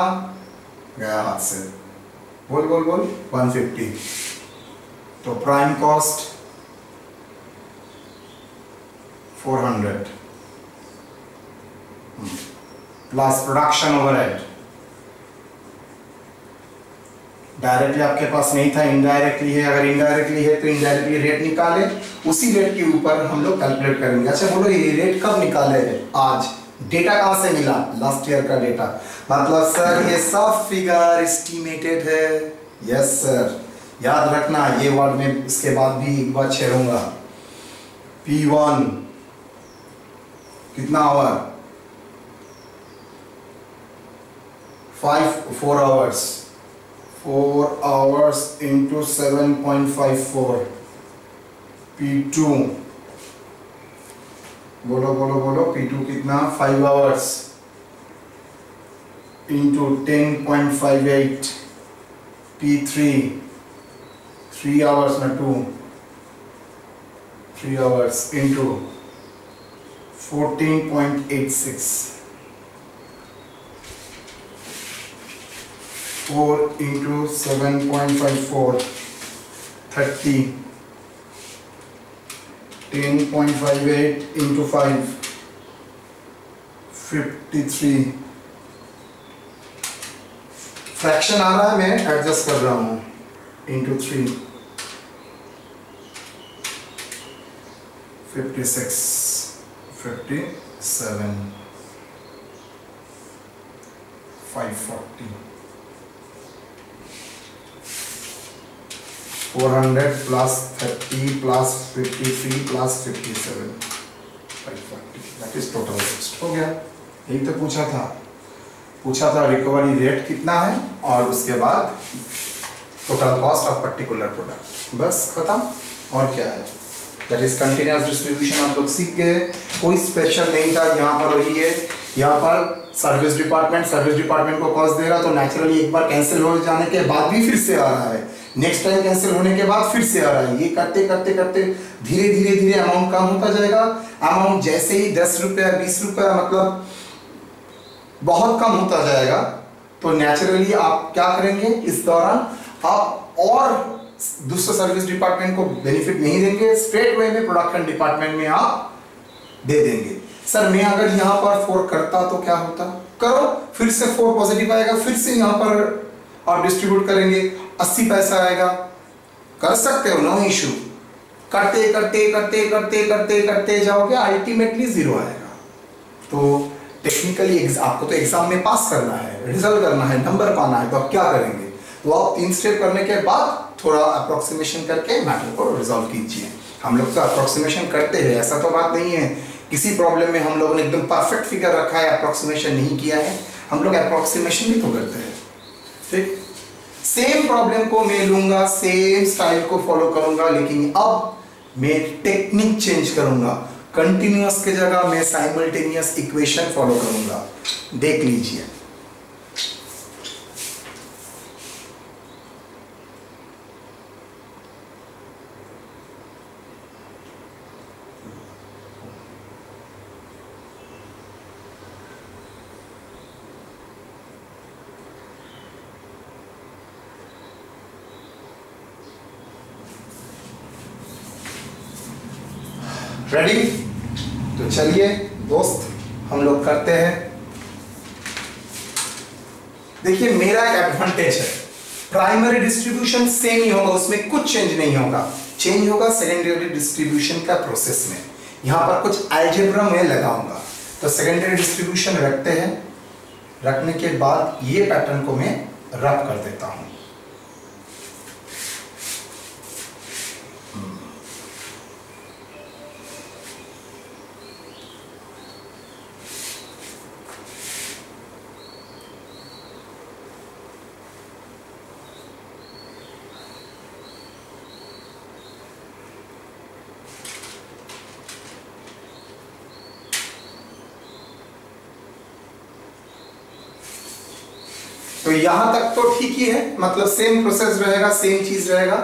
गया हाथ से। बोल बोल बोल। 150 तो prime cost 400 plus production overhead directly आपके पास नहीं था इनडायरेक्टली है। अगर इनडायरेक्टली है तो इनडायरेक्टली रेट निकाले। उसी रेट के ऊपर हम लोग कैलकुलेट करेंगे। अच्छा बोलो, ये रेट कब निकाले आज। डेटा कहाँ से मिला? लास्ट ईयर का डेटा। मतलब सर ये सब फिगर एस्टिमेटेड है। यस सर याद रखना, ये वर्ड में इसके बाद भी एक बार छेड़ूँगा। पी वन कितना hour five four hours four hours into seven point five four P two बोलो बोलो बोलो पी टू कितना? Five hours into ten point five eight P three three hours में two three hours into fourteen point eight six four into seven point five four thirty 10.58 into 5 53 fraction आ रहा है, मैं एडजस्ट कर रहा हूँ. Into three fifty six fifty seven five forty four hundred plus thirty plus fifty three plus fifty seven total हो गया। यही तो पूछा था। पूछा था रिकवरी रेट कितना है और उसके बाद total cost of particular product बस, खत्म। और क्या है? दैट डिस्ट्रीब्यूशन आप लोग सीख गए। कोई स्पेशल नहीं था। यहाँ पर वही है। यहाँ पर सर्विस डिपार्टमेंट सर्विस डिपार्टमेंट को कॉस्ट दे रहा तो नेचुरली एक बार कैंसिल हो जाने के बाद भी फिर से आ रहा है। नेक्स्ट टाइम कैंसिल होने के बाद फिर से आ रहा है। ये करते करते करते धीरे धीरे धीरे अमाउंट कम होता जाएगा। अमाउंट जैसे ही दस रुपया, बीस रुपया मतलब बहुत कम होता जाएगा तो नेचुरली आप क्या करेंगे? इस दौरान आप और दूसरे सर्विस डिपार्टमेंट को बेनिफिट नहीं देंगे। स्ट्रेट वे में प्रोडक्शन डिपार्टमेंट में आप दे देंगे। सर मैं अगर यहाँ पर फोर करता तो क्या होता? करो, फिर से फोर पॉजिटिव आएगा, फिर से यहाँ पर आप डिस्ट्रीब्यूट करेंगे। अस्सी पैसा आएगा। कर सकते हो नो इशू करते करते करते करते करते करते जाओगे अल्टीमेटली ज़ीरो आएगा। तो टेक्निकली आपको तो एग्ज़ाम में पास करना है रिज़ल्ट करना है नंबर पाना है तो आप क्या करेंगे? तो आप तीन स्टेप करने के बाद थोड़ा अप्रोक्सीमेशन करके मैटर को रिजॉल्व कीजिए। हम लोग तो अप्रोक्सीमेशन करते हैं, ऐसा तो बात नहीं है। किसी प्रॉब्लम में हम लोगों ने एकदम परफेक्ट फिगर रखा है अप्रोक्सीमेशन नहीं किया है। हम लोग अप्रोक्सीमेशन भी तो करते हैं। ठीक? सेम प्रॉब्लम को मैं लूँगा सेम स्टाइल को फॉलो करूँगा, लेकिन अब मैं टेक्निक चेंज करूँगा। कंटिन्यूस के जगह मैं साइमल्टेनियस इक्वेशन फॉलो करूँगा। देख लीजिए। रेडी तो चलिए, दोस्त, हम लोग करते हैं। देखिए, मेरा एक एडवांटेज है। प्राइमरी डिस्ट्रीब्यूशन सेम ही होगा, उसमें कुछ चेंज नहीं होगा। चेंज होगा सेकेंडरी डिस्ट्रीब्यूशन का प्रोसेस में। यहाँ पर कुछ एल्जेब्रा में लगाऊँगा। तो सेकेंडरी डिस्ट्रीब्यूशन रखते हैं। रखने के बाद ये पैटर्न को मैं रब कर देता हूँ। यहाँ तक तो ठीक ही है। मतलब सेम प्रोसेस रहेगा सेम चीज़ रहेगा।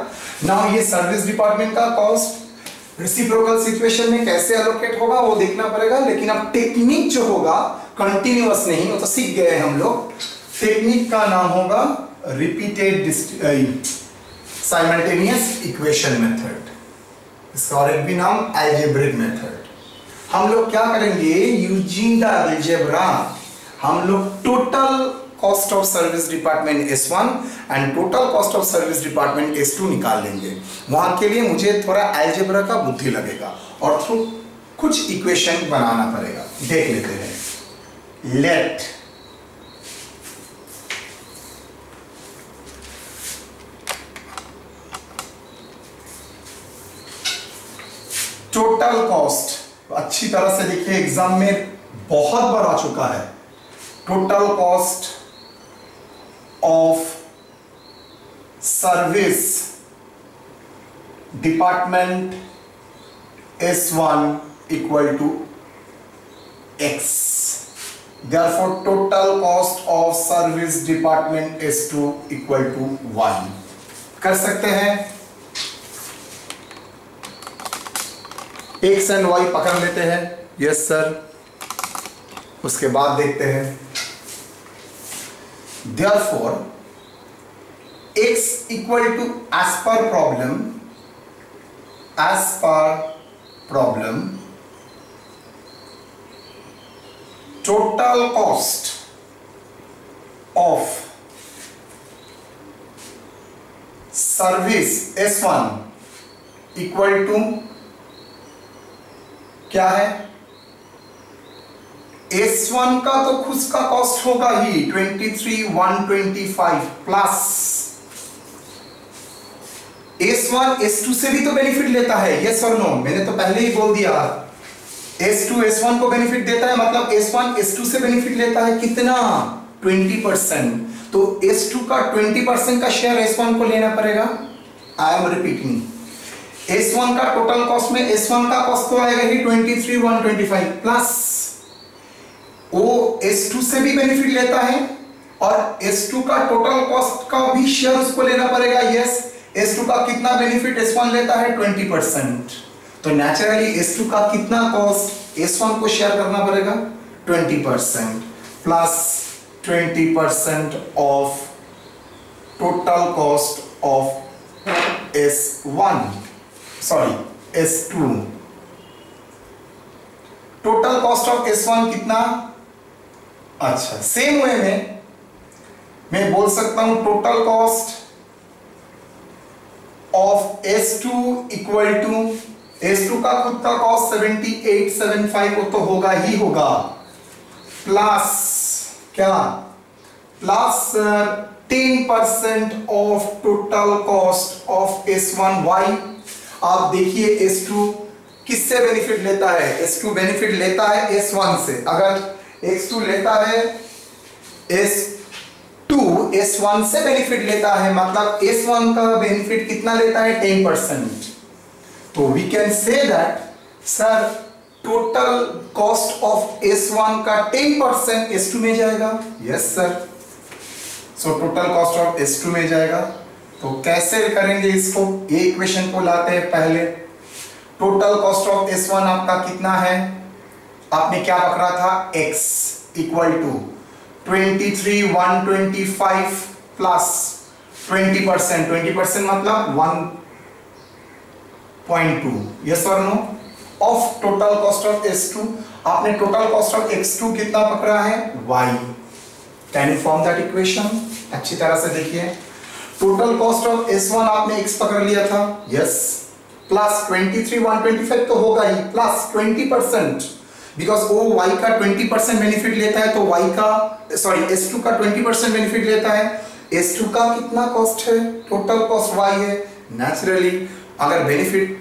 नाउ ये सर्विस डिपार्टमेंट का कॉस्ट रिसिप्रोकल सिचुएशन में कैसे एलोकेट होगा, वो देखना पड़ेगा। लेकिन अब टेक्निक जो होगा कंटिन्यूअस नहीं, वो तो सीख गए हम लोग। टेक्निक का नाम होगा रिपीटेड साइमल्टेनियस इक्वेशन मेथड इसका और एक भी नाम एल्जेब्रिक मेथड हम लोग क्या करेंगे? यूजिंग द एल्जेब्रा हम लोग total cost of service department S one and total cost of service department S two निकाल लेंगे वहाँ के लिए मुझे थोड़ा एल्जेब्रा का बुद्धि लगेगा और थ्रू कुछ इक्वेशन बनाना पड़ेगा। देख लेते हैं। लेट टोटल कॉस्ट अच्छी तरह से देखिए एग्ज़ाम में बहुत बार आ चुका है। Total cost of service department S1 equal to X. Therefore, total cost of service department S2 equal to 1. कर सकते हैं एक्स एंड वाई पकड़ लेते हैं यस सर उसके बाद देखते हैं therefore x equal to as per problem as per problem total cost of service S1 equal to क्या है S1 का तो खुद का कॉस्ट होगा ही 23,125 प्लस S1 S2 से भी तो बेनिफिट लेता है यस और नो मैंने तो पहले ही बोल दिया। S2 S1 को बेनिफिट देता है मतलब S1 S2 से बेनिफिट लेता है कितना? 20 परसेंट तो S2 का 20 परसेंट का शेयर S1 को लेना पड़ेगा। आई एम रिपीटिंग S1 का टोटल कॉस्ट में S1 का कॉस्ट तो आएगा ही 23,125 प्लस वो S2 से भी बेनिफिट लेता है और S2 का टोटल कॉस्ट का भी शेयर उसको लेना पड़ेगा यस S2 का कितना बेनिफिट S1 लेता है? 20 परसेंट तो नेचुरली S2 का कितना कॉस्ट S1 को शेयर करना पड़ेगा? 20 percent plus 20 percent of total cost of S1 sorry S2 total cost of S1 कितना? अच्छा सेम वे में मैं बोल सकता हूँ total cost of S2 equal to S2 का खुद का कॉस्ट 7875 वो तो होगा ही होगा। प्लस क्या? Plus ten percent of total cost of S one Y आप देखिए एस टू किससे बेनिफिट लेता है? एस टू बेनिफिट लेता है एस वन से। अगर एस टू लेता है एस टू एस वन से बेनिफिट लेता है मतलब एस वन का बेनिफिट कितना लेता है? टेन परसेंट तो we can say that sir total cost of S one का टेन परसेंट एस टू में जाएगा। Yes sir so total cost of S two में जाएगा। तो कैसे करेंगे इसको? ये इक्वेशन को लाते हैं पहले। Total cost of S one आपका कितना है? आपने क्या पकड़ा था? X equal to twenty three one twenty five plus twenty percent twenty percent मतलब वन पॉइंट टू यस और no of total cost of S two आपने total cost of X two कितना पकड़ा है? Y. Can you form that equation अच्छी तरह से देखिए। Total cost of S one आपने x पकड़ लिया था? Yes plus twenty three one twenty five तो होगा ही. प्लस ट्वेंटी परसेंट बिकॉज़ वो y का ट्वेंटी परसेंट बेनिफिट लेता है तो y का सॉरी एस टू का ट्वेंटी परसेंट बेनिफिट लेता है। एस टू का कितना कॉस्ट है? टोटल कॉस्ट y है नेचुरली अगर बेनिफिट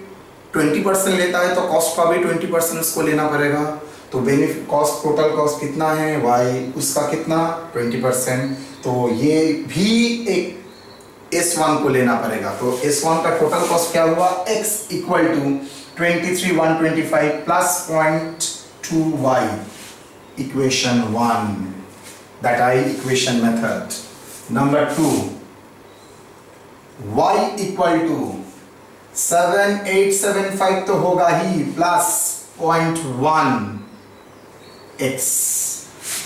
ट्वेंटी परसेंट लेता है तो कॉस्ट का भी ट्वेंटी परसेंट उसको लेना पड़ेगा। तो बेनिफिट कॉस्ट टोटल कॉस्ट कितना है? Y, उसका कितना? ट्वेंटी परसेंट तो ये भी एक एस वन को लेना पड़ेगा। तो एस वन का टोटल कॉस्ट क्या हुआ? X equal to twenty three one twenty five plus point two Y equation one that I equation method number two y equal to seven eight seven five तो होगा ही प्लस पॉइंट वन एक्स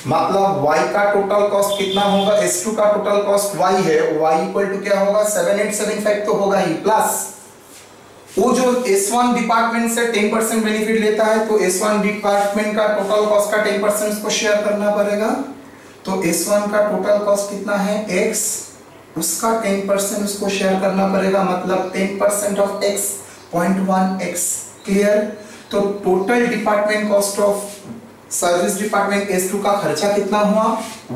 मतलब y का टोटल कॉस्ट कितना होगा? S2 का टोटल कॉस्ट y है. y इक्वल टू क्या होगा? 7875 तो होगा ही प्लस वो जो S1 डिपार्टमेंट से 10 परसेंट बेनिफिट लेता है तो S1 डिपार्टमेंट का टोटल कॉस्ट का 10 परसेंट उसको शेयर करना पड़ेगा। तो S1 का टोटल कॉस्ट कितना है? X, उसका 10 परसेंट उसको शेयर करना पड़ेगा मतलब 10 percent of x point one X clear तो total department cost of service department S2 का खर्चा कितना हुआ?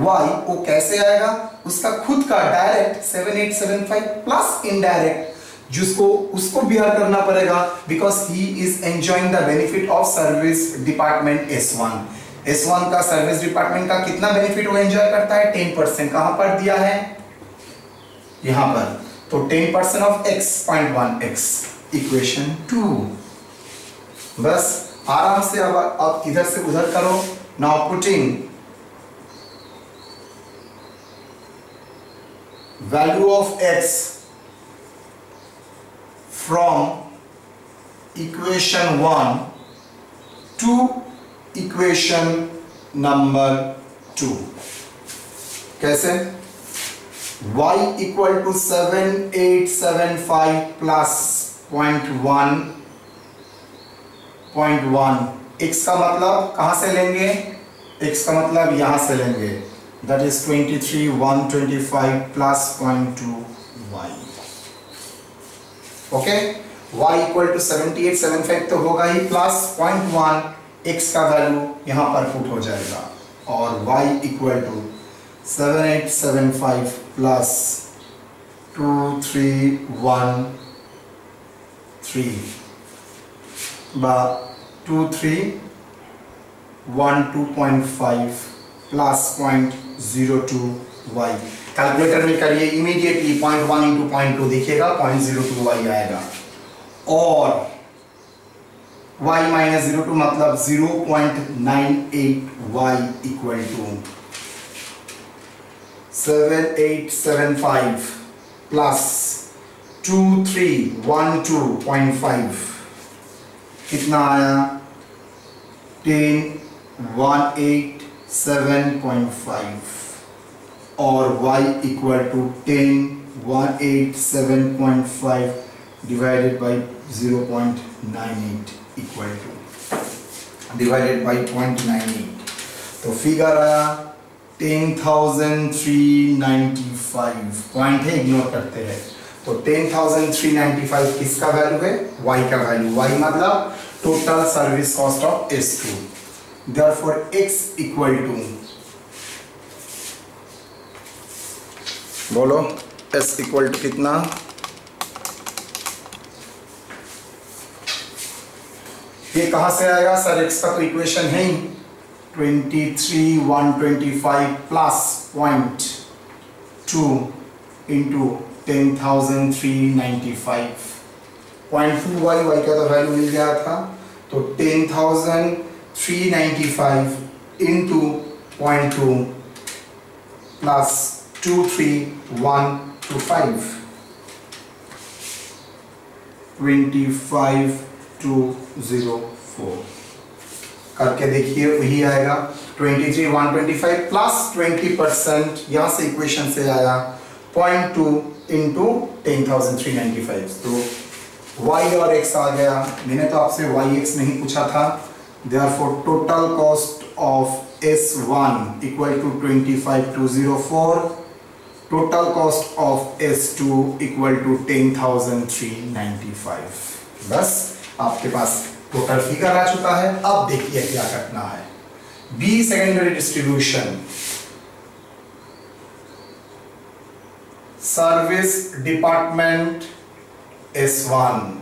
Y, वो कैसे आएगा? उसका खुद का डायरेक्ट 7875 प्लस इनडायरेक्ट जिसको उसको बियर करना पड़ेगा because he is enjoying the benefit of service department S1 S1 का सर्विस डिपार्टमेंट का कितना बेनिफिट वो एंजॉय करता है? टेन परसेंट कहाँ पर दिया है? यहाँ पर। तो ten percent of X point one X equation two बस, आराम से अब आप इधर से उधर करो। Now putting value of x from equation one to equation number two कैसे? Y equal to seven eight seven five plus point one point one X का मतलब कहाँ से लेंगे? X का मतलब यहाँ से लेंगे. That is twenty three one twenty five plus point two okay? y equal to seventy eight seven five तो होगा ही प्लस पॉइंट वन एक्स का वैल्यू यहाँ पर पुट हो जाएगा। और y equal to seven eight seven five plus two three one three बा two three one two point five plus point zero two Y calculator में करिए immediately point one into point two देखिएगा पॉइंट ज़ीरो टू वाई आएगा। और y माइनस ज़ीरो टू मतलब zero point nine eight Y equal to seven eight seven five plus two three one two point five कितना आया? Ten one eight seven point five और y equal to ten one eight seven point five divided by zero point nine eight equal to divided by point nine eight तो फिगर आया ten thousand three ninety five point है इग्नोर करते हैं तो ten thousand three ninety five किसका वैल्यू है? Y का वैल्यू y मतलब total service cost of S two therefore X equal to बोलो, s इक्वल टू कितना? ये कहाँ से आएगा? सर x का तो इक्वेशन है ही। Twenty three one twenty five plus point two into ten thousand three ninety five point two Y Y का तो वैल्यू मिल गया था? तो ten thousand three ninety five into point two plus two three one two five twenty five two zero four करके देखिए, वही आएगा। 23 125 प्लस 20 परसेंट यहाँ से इक्वेशन से आया 0.2 टू इंटू टेन तो y और x आ गया। मैंने तो आपसे y, x नहीं पूछा था। Therefore total cost of S one equal to twenty five two zero four total cost of S two equal to ten thousand three ninety five बस, आपके पास टोटल फिगर आ चुका है। अब देखिए क्या करना है। B secondary distribution service department S one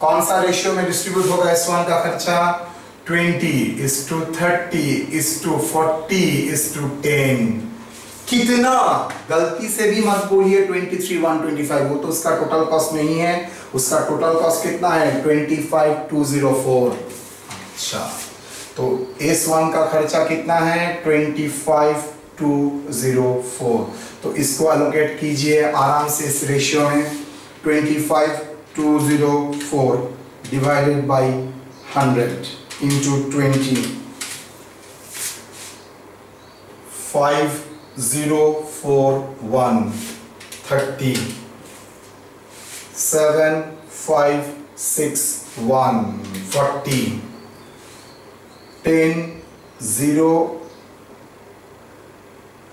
कौन सा रेशियो में डिस्ट्रीब्यूट होगा एस वन का खर्चा? 20 is to 30 is to 40 is to 10 कितना? गलती से भी मत बोलिए 23 125 वो तो उसका टोटल कॉस्ट नहीं है। उसका टोटल कॉस्ट कितना है? 25204 अच्छा तो S1 का खर्चा कितना है? 25204 तो इसको अलोकेट कीजिए। आराम से इस रेशियो में 25204 divided by 0, 4, 1, 30. 7, 5, 6, 1, 40. 10, 0,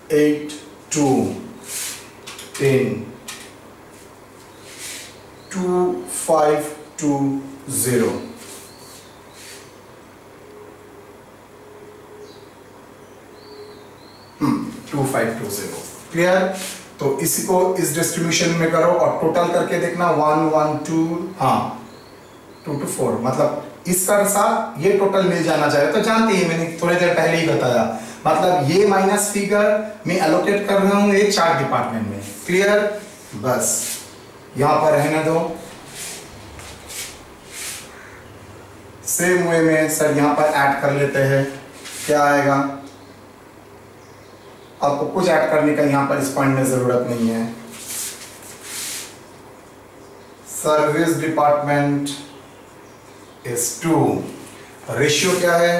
8, 2, 10. 2, 5, 2, 0. Two five two zero. Two five two zero clear तो इसी को इस डिस्ट्रीब्यूशन में करो और टोटल करके देखना वन वन टू हाँ टू टू फोर मतलब इसका साथ ये टोटल मिल जाना चाहिए। तो जानते ही मैंने थोड़ी देर पहले ही बताया। मतलब ये माइनस फिगर मैं एलोकेट कर रहा हूँ एक चार डिपार्टमेंट में। क्लियर बस। यहाँ पर रहने दो। सेम वे में सर यहाँ पर ऐड कर लेते हैं। क्या आएगा? आपको कुछ ऐड करने का यहाँ पर इस पॉइंट में ज़रूरत नहीं है। Service department is to ratio क्या है?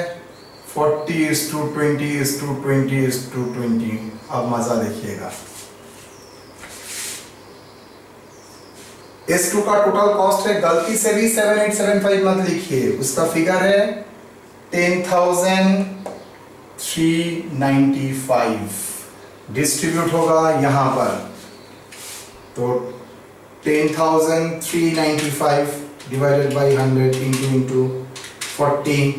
40 is to twenty is to twenty is to twenty अब मज़ा देखिएगा। एस टू का टोटल कॉस्ट है, गलती से भी 7875 मत लिखिए। उसका फिगर है ten thousand three ninety five distribute होगा यहाँ पर। तो ten thousand three ninety five divided by hundred into into forty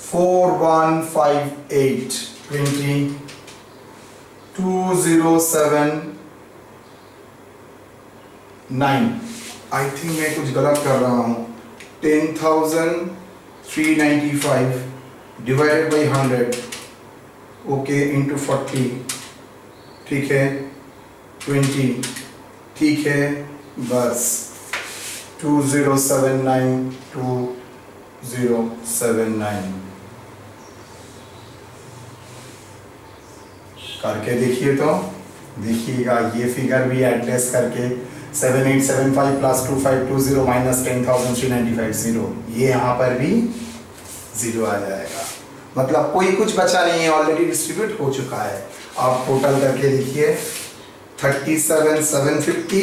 four one five eight twenty two zero seven nine I think मैं कुछ गलत कर रहा हूँ। Ten thousand three ninety five divided by hundred okay into forty ठीक है? ट्वेंटी ठीक है? बस। Two zero seven nine two zero seven nine करके देखिए तो देखिएगा, ये फिगर भी एड्रेस करके seven eight seven five plus two five two zero minus ten thousand three ninety five zero ये यहाँ पर भी ज़ीरो आ जाएगा। मतलब कोई कुछ बचा नहीं है ऑलरेडी डिस्ट्रीब्यूट हो चुका है। आप टोटल करके देखिए thirty seven seven fifty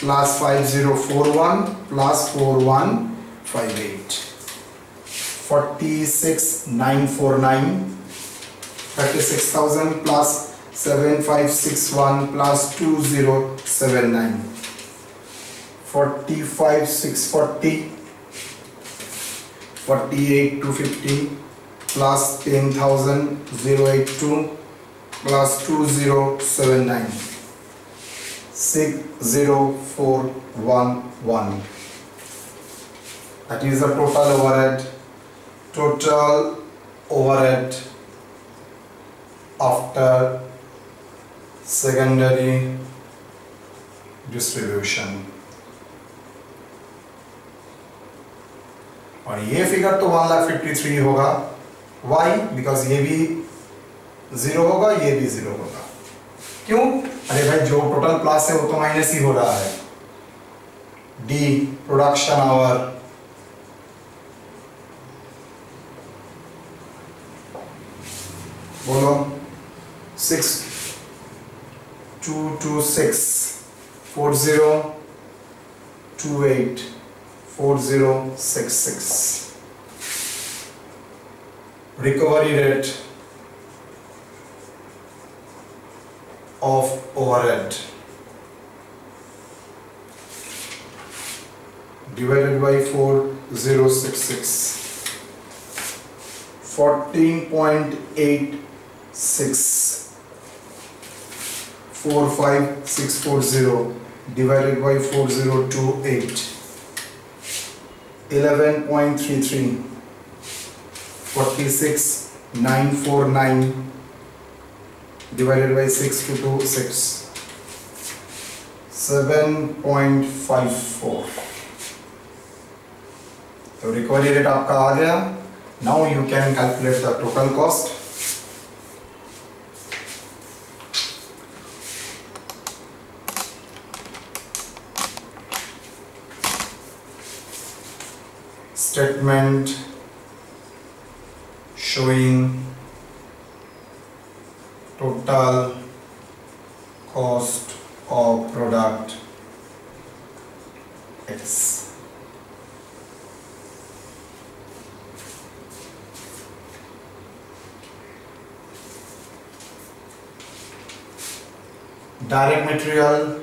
plus five zero four one plus four one five eight forty six nine four nine thirty six thousand plus seven five six one plus two zero seven nine forty five six forty forty eight two fifty plus 10,082 plus 20799 60411 that is the total overhead total overhead after secondary distribution और ये फिगर तो वन लाख फिफ्टी थ्री होगा वाई बिकॉज़ ये भी ज़ीरो होगा, ये भी ज़ीरो होगा। क्यों? अरे भाई, जो टोटल प्लस है, वो तो माइनस ही हो रहा है। डी प्रोडक्शन आवर बोलो। Six two two six four zero two eight four zero six six recovery rate of overhead divided by 4066 14.86 45640 divided by 4028 11.33 46 949 divided by 6 to 2 6 7.54 तो रिकवरी रेट आपका आ गया. Now you can calculate the total cost statement showing total cost of product X. Direct material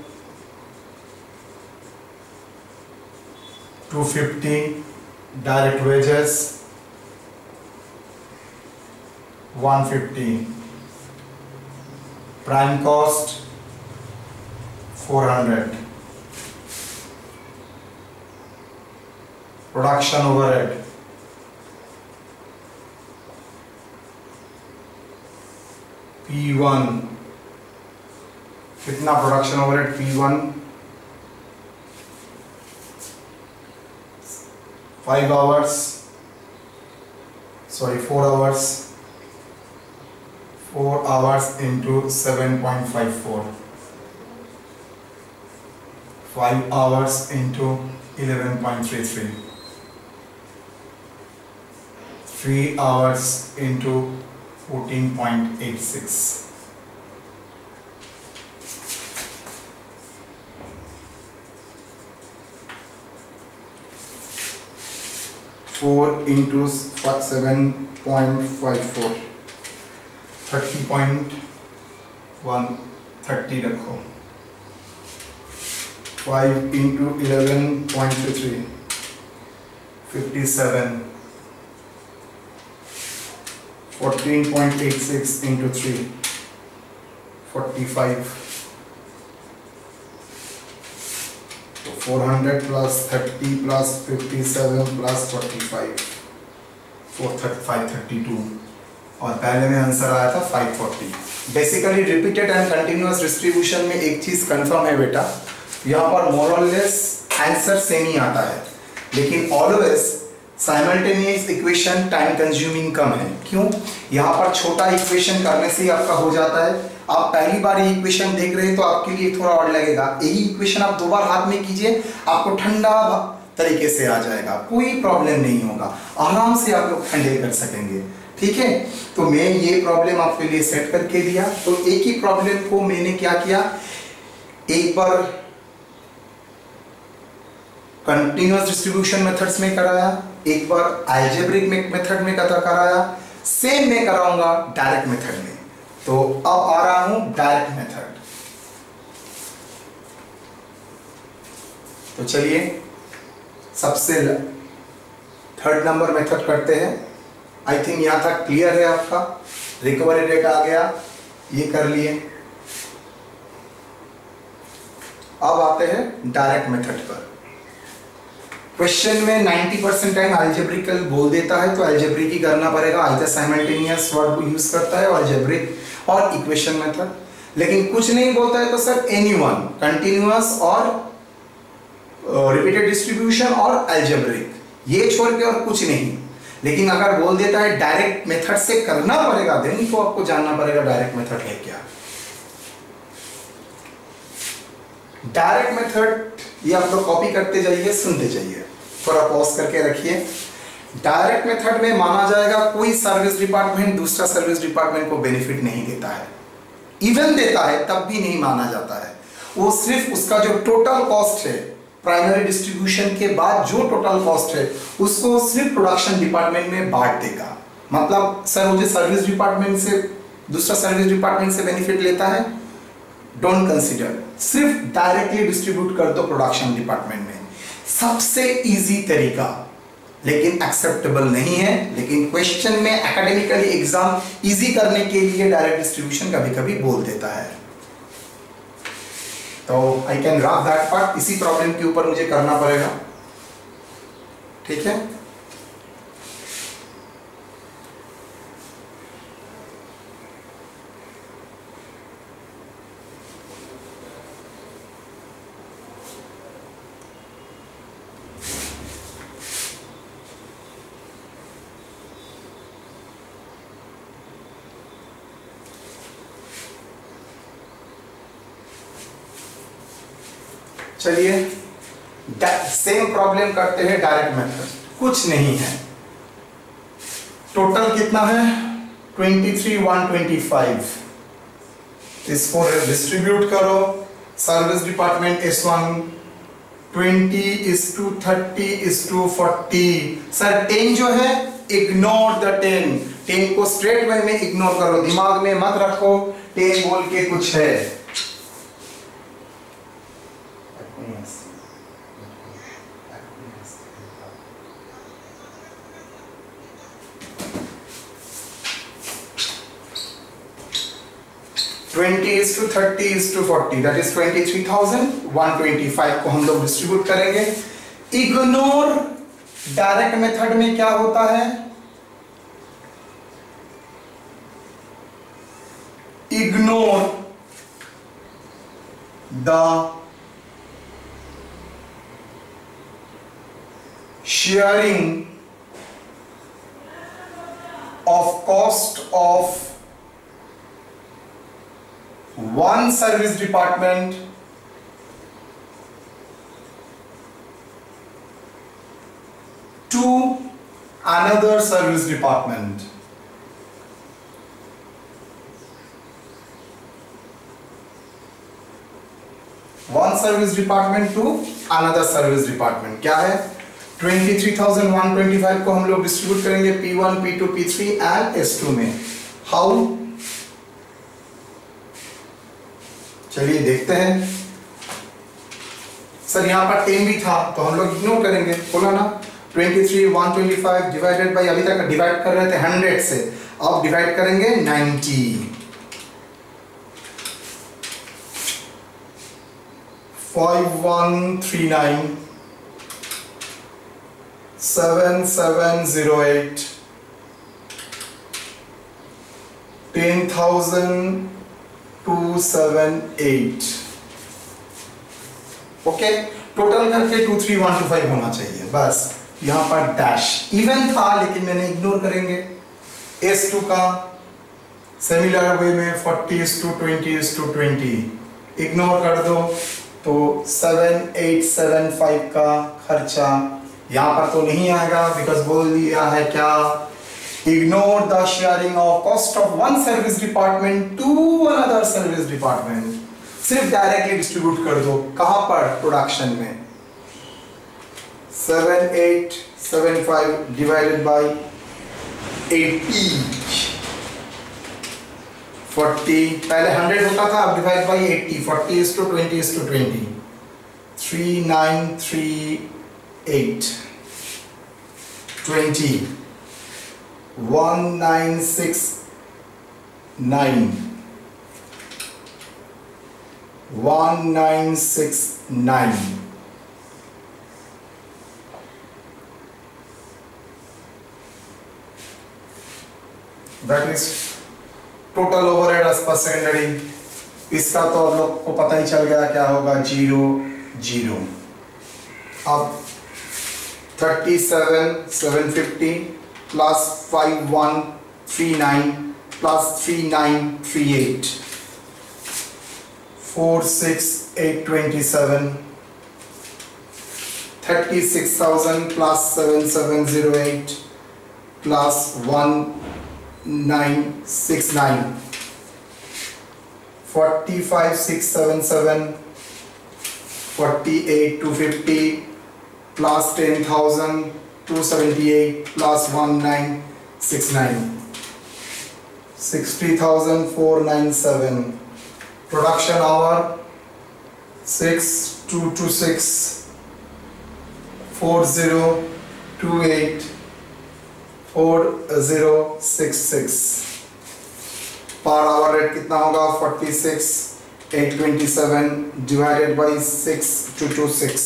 250 direct wages one fifty prime cost four hundred production over production P one कितना production over eight P one five hours sorry four hours 4 hours into 7.54 5 hours into 11.33 3 hours into 14.86 4 into 7.54 thirty point one thirty रखो। Five into eleven point three fifty seven fourteen point eight six into three forty five तो four hundred plus thirty plus fifty seven plus forty five four thirty five thirty two और पहले में आंसर आया था 540 basically repeated and continuous distribution में एक चीज़ कंफर्म है बेटा, यहाँ पर मोरलेस आंसर सेम ही आता है. लेकिन always simultaneous equation time consuming कम है. क्यों? यहाँ पर छोटा इक्वेशन करने से ही आपका हो जाता है. आप पहली बार ये इक्वेशन देख रहे हैं तो आपके लिए थोड़ा और लगेगा. यही इक्वेशन आप दो बार हाथ में कीजिए, आपको ठंडा तरीके से आ जाएगा. कोई प्रॉब्लम नहीं होगा. आराम से आप लोग हैंडल कर सकेंगे. ठीक है? तो मैं ये प्रॉब्लम आपके लिए सेट करके दिया। तो एक ही प्रॉब्लम को मैंने क्या किया? एक बार कंटिन्यूस डिस्ट्रीब्यूशन मेथड्स में कराया। एक बार एल्जेब्रिक मेथड में कराया। सेम मैं कराऊँगा डायरेक्ट मेथड में। तो अब आ रहा हूँ डायरेक्ट मेथड तो चलिए, सबसे थर्ड नंबर मेथड करते हैं। आई थिंक यहाँ तक क्लियर है आपका। रिकवरी रेट आ गया। ये कर लिए। अब आते हैं डायरेक्ट मेथड पर। क्वेश्चन में 90 परसेंट टाइम अल्जेब्रिकल बोल देता है तो अल्जेब्रिक ही करना पड़ेगा। आइदर साइमल्टेनियस वर्ड को यूज़ करता है अल्जेब्रिक और इक्वेशन मेथड लेकिन कुछ नहीं बोलता है तो सर एनी वन कंटिन्यूस और रिपीटेड डिस्ट्रीब्यूशन और अल्जेब्रिक ये छोड़ के और कुछ नहीं। लेकिन अगर बोल देता है डायरेक्ट मेथड से करना पड़ेगा देन तो आपको जानना पड़ेगा डायरेक्ट मेथड है क्या। डायरेक्ट मेथड ये आप लोग कॉपी करते जाइए, सुनते जाइए। थोड़ा पॉज करके रखिए। डायरेक्ट मेथड में माना जाएगा कोई सर्विस डिपार्टमेंट दूसरा सर्विस डिपार्टमेंट को बेनिफिट नहीं देता है। इवन देता है, तब भी नहीं माना जाता है। वो सिर्फ़ उसका जो टोटल कॉस्ट है प्राइमरी डिस्ट्रीब्यूशन के बाद जो टोटल कॉस्ट है, उसको सिर्फ़ प्रोडक्शन डिपार्टमेंट में बांट देगा। मतलब सर, मुझे सर्विस डिपार्टमेंट से, दूसरा सर्विस डिपार्टमेंट से बेनिफिट लेता है? डोंट कंसिडर सिर्फ़ डायरेक्टली डिस्ट्रीब्यूट कर दो प्रोडक्शन डिपार्टमेंट में। सबसे इजी तरीका, लेकिन एक्सेप्टेबल नहीं है, लेकिन क्वेश्चन में एकेडमिकली एग्ज़ाम इजी करने के लिए डायरेक्ट डिस्ट्रीब्यूशन कभी कभी बोल देता है। तो I can rough that part इसी प्रॉब्लम के ऊपर मुझे करना पड़ेगा। ठीक है? चलिए सेम प्रॉब्लम करते हैं डायरेक्ट मेथड कुछ नहीं है। टोटल कितना है? 23,125 इसको डिस्ट्रीब्यूट करो। Service department S one twenty is to thirty is to forty sir ten जो है इग्नोर द टेन टेन को स्ट्रेट वे में इग्नोर करो। दिमाग में मत रखो। टेन बोल के कुछ है। Twenty is to thirty is to forty that is twenty three thousand one twenty five को हम लोग डिस्ट्रीब्यूट करेंगे। इग्नोर डायरेक्ट मेथड में क्या होता है? Ignore the sharing of cost of one service department to another service department. One service department to another service department. क्या है 23,125 को हम लोग डिस्ट्रीब्यूट करेंगे P1, P2, P3 and S2 में हाउ चलिए देखते हैं। सर, यहाँ पर टेन भी था तो हम लोग इग्नोर करेंगे। बोला ना 23 125 डिवाइडेड बाई अभी तक डिवाइड कर रहे थे 100 से। अब डिवाइड करेंगे 90 five one three nine seven seven zero eight ten thousand two seven eight. Okay total करके two three one two five होना चाहिए। बस, यहाँ पर डैश इवन था, लेकिन मैंने इग्नोर करेंगे। एस टू का सिमिलर वे में forty is to twenty is to twenty ignore कर दो। तो सेवन एट सेवन फाइव का खर्चा यहाँ पर तो नहीं आएगा बिकॉज़ बोल दिया है क्या? Ignore the sharing of cost of one service department to another service department. सिर्फ़ डायरेक्टली डिस्ट्रीब्यूट कर दो। कहाँ पर? प्रोडक्शन में। Seven eight seven five divided by eighty forty पहले हंड्रेड होता था, अब divide by eighty forty is to twenty is to twenty three nine three eight twenty one nine six nine one nine six nine that total overhead as पर इसका तो आप लोग को पता ही चल गया क्या होगा, ज़ीरो ज़ीरो। अब thirty seven seven fifty plus 5139 plus 3938 46827 36000 plus 7708 plus 1969 45677 48250 plus 10000 thousand plus seven seven zero eight plus one nine six nine forty five six seven seven forty eight two fifty plus ten thousand two seventy eight plus one nine six nine sixty thousand four nine seven production hour six two two six four zero two eight four zero six six per hour rate कितना होगा? Forty six eight twenty seven divided two six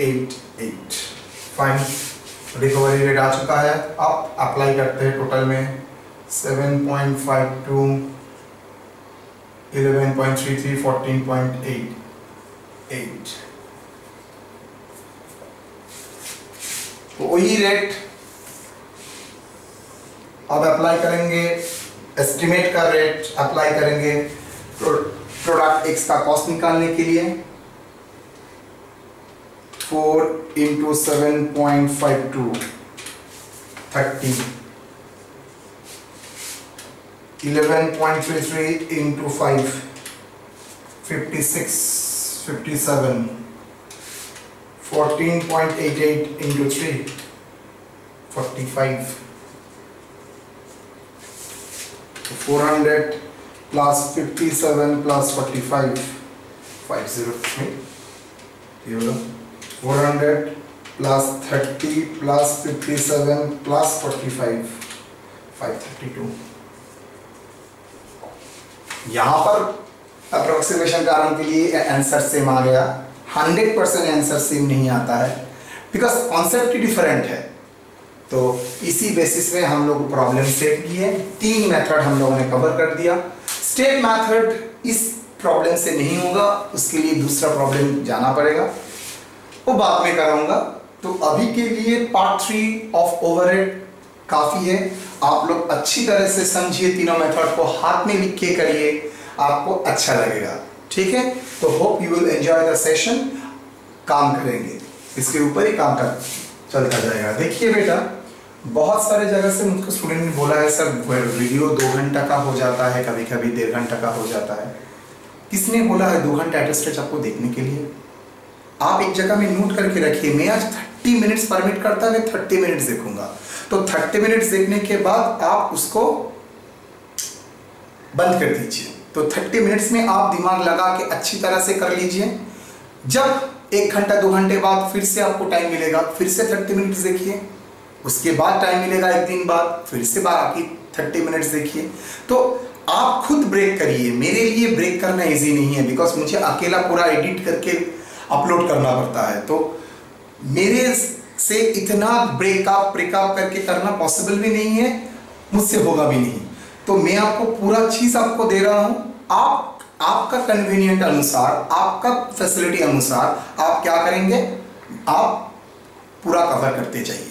8.88 fine recovery rate आ चुका है। अब अप्लाई करते हैं टोटल में। 7.52 11.33 एट तो वही रेट अब अप्लाई करेंगे। एस्टिमेट का रेट अप्लाई करेंगे। प्रोडक्ट एक्स का कॉस्ट निकालने के लिए। 4 into 7.52 Thirteen. 11.33 into 5 56 57 14.88 into 3 45 400 plus 57 plus 45 50 okay. 400 plus 30 plus 57 plus 45 532 यहाँ पर अप्रोक्सीमेशन कारण के लिए आंसर सेम आ गया। 100 परसेंट आंसर सेम नहीं आता है। बिकॉज़ कॉन्सेप्ट डिफरेंट है। तो इसी बेसिस में हम लोग प्रॉब्लम सेट किए। तीन मेथड हम लोगों ने कवर कर दिया। स्टेट मेथड इस प्रॉब्लम से नहीं होगा। उसके लिए दूसरा प्रॉब्लम जाना पड़ेगा। वो बाद में कराऊँगा। तो अभी के लिए पार्ट थ्री ऑफ़ ओवरहेड काफ़ी है। आप लोग अच्छी तरह से समझिए तीनों मेथड को। हाथ में लिख के करिए। आपको अच्छा लगेगा। ठीक है? तो hope you will enjoy the session काम करेंगे। इसके ऊपर ही काम कर चलता जाएगा। देखिए बेटा, बहुत सारे जगह से मुझको स्टूडेंट ने बोला है, सर वीडियो दो घंटा का हो जाता है कभी कभी डेढ़ घंटा का हो जाता है। किसने बोला है दो घंटा एटस्टेज आपको देखने के लिए? आप एक जगह में नोट करके रखिए, मैं आज थर्टी मिनट्स परमिट करता है, मैं थर्टी मिनट्स देखूँगा। तो थर्टी मिनट्स देखने के बाद आप उसको बंद कर दीजिए। तो थर्टी मिनट्स में आप दिमाग लगा के अच्छी तरह से कर लीजिए। जब एक घंटा, दो घंटे बाद फिर से आपको टाइम मिलेगा, फिर से थर्टी मिनट्स देखिए। उसके बाद टाइम मिलेगा एक दिन बाद, फिर से बाकी थर्टी मिनट्स देखिए। तो आप खुद ब्रेक करिए। मेरे लिए ब्रेक करना इजी नहीं है बिकॉज़ मुझे अकेला पूरा एडिट करके अपलोड करना पड़ता है। तो मेरे से इतना ब्रेकअप ब्रेकअप करके करना पॉसिबल भी नहीं है, मुझसे होगा भी नहीं। तो मैं आपको पूरा चीज़ आपको दे रहा हूँ। आप, आपका कन्वीनियंट अनुसार, आपका फैसिलिटी अनुसार आप क्या करेंगे? आप पूरा कवर करते जाइए।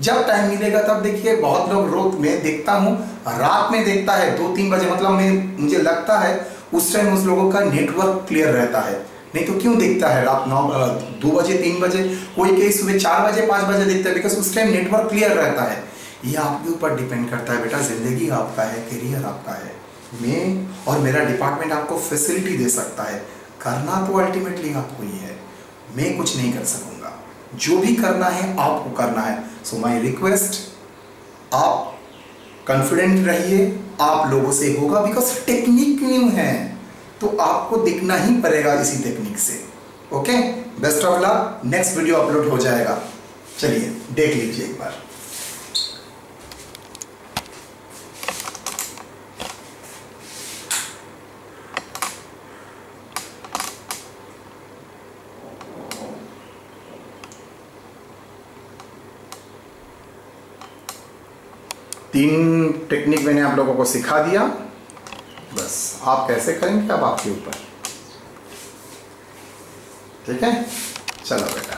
जब टाइम मिलेगा तब देखिए, बहुत लोग रोत में देखता हूँ, रात में देखता है, दो तीन बजे मतलब मैं, मुझे लगता है, उस टाइम उस लोगों का नेटवर्क क्लियर रहता है। नहीं तो क्यों देखता है? रात नौ दो बजे, तीन बजे, कोई कहीं सुबह चार बजे, पाँच बजे देखता है बिकॉज़ उस टाइम नेटवर्क क्लियर रहता है। ये आपके ऊपर डिपेंड करता है, बेटा, ज़िंदगी आपका है करियर आपका है। मैं और मेरा डिपार्टमेंट आपको फैसिलिटी दे सकता है। करना तो अल्टीमेटली आपको ही है। मैं कुछ नहीं कर सकूँगा। जो भी करना है, आपको करना है। सो माई रिक्वेस्ट आप कॉन्फिडेंट रहिए। आप लोगों से होगा बिकॉज़ टेक्निक न्यू है। तो आपको दिखना ही पड़ेगा इसी टेक्निक से। Okay best of luck next video upload हो जाएगा। चलिए, देख लीजिए एक बार। तीन टेक्निक मैंने आप लोगों को सिखा दिया। बस। आप कैसे करेंगे? अब आपके ऊपर। ठीक है? चलो बेटा।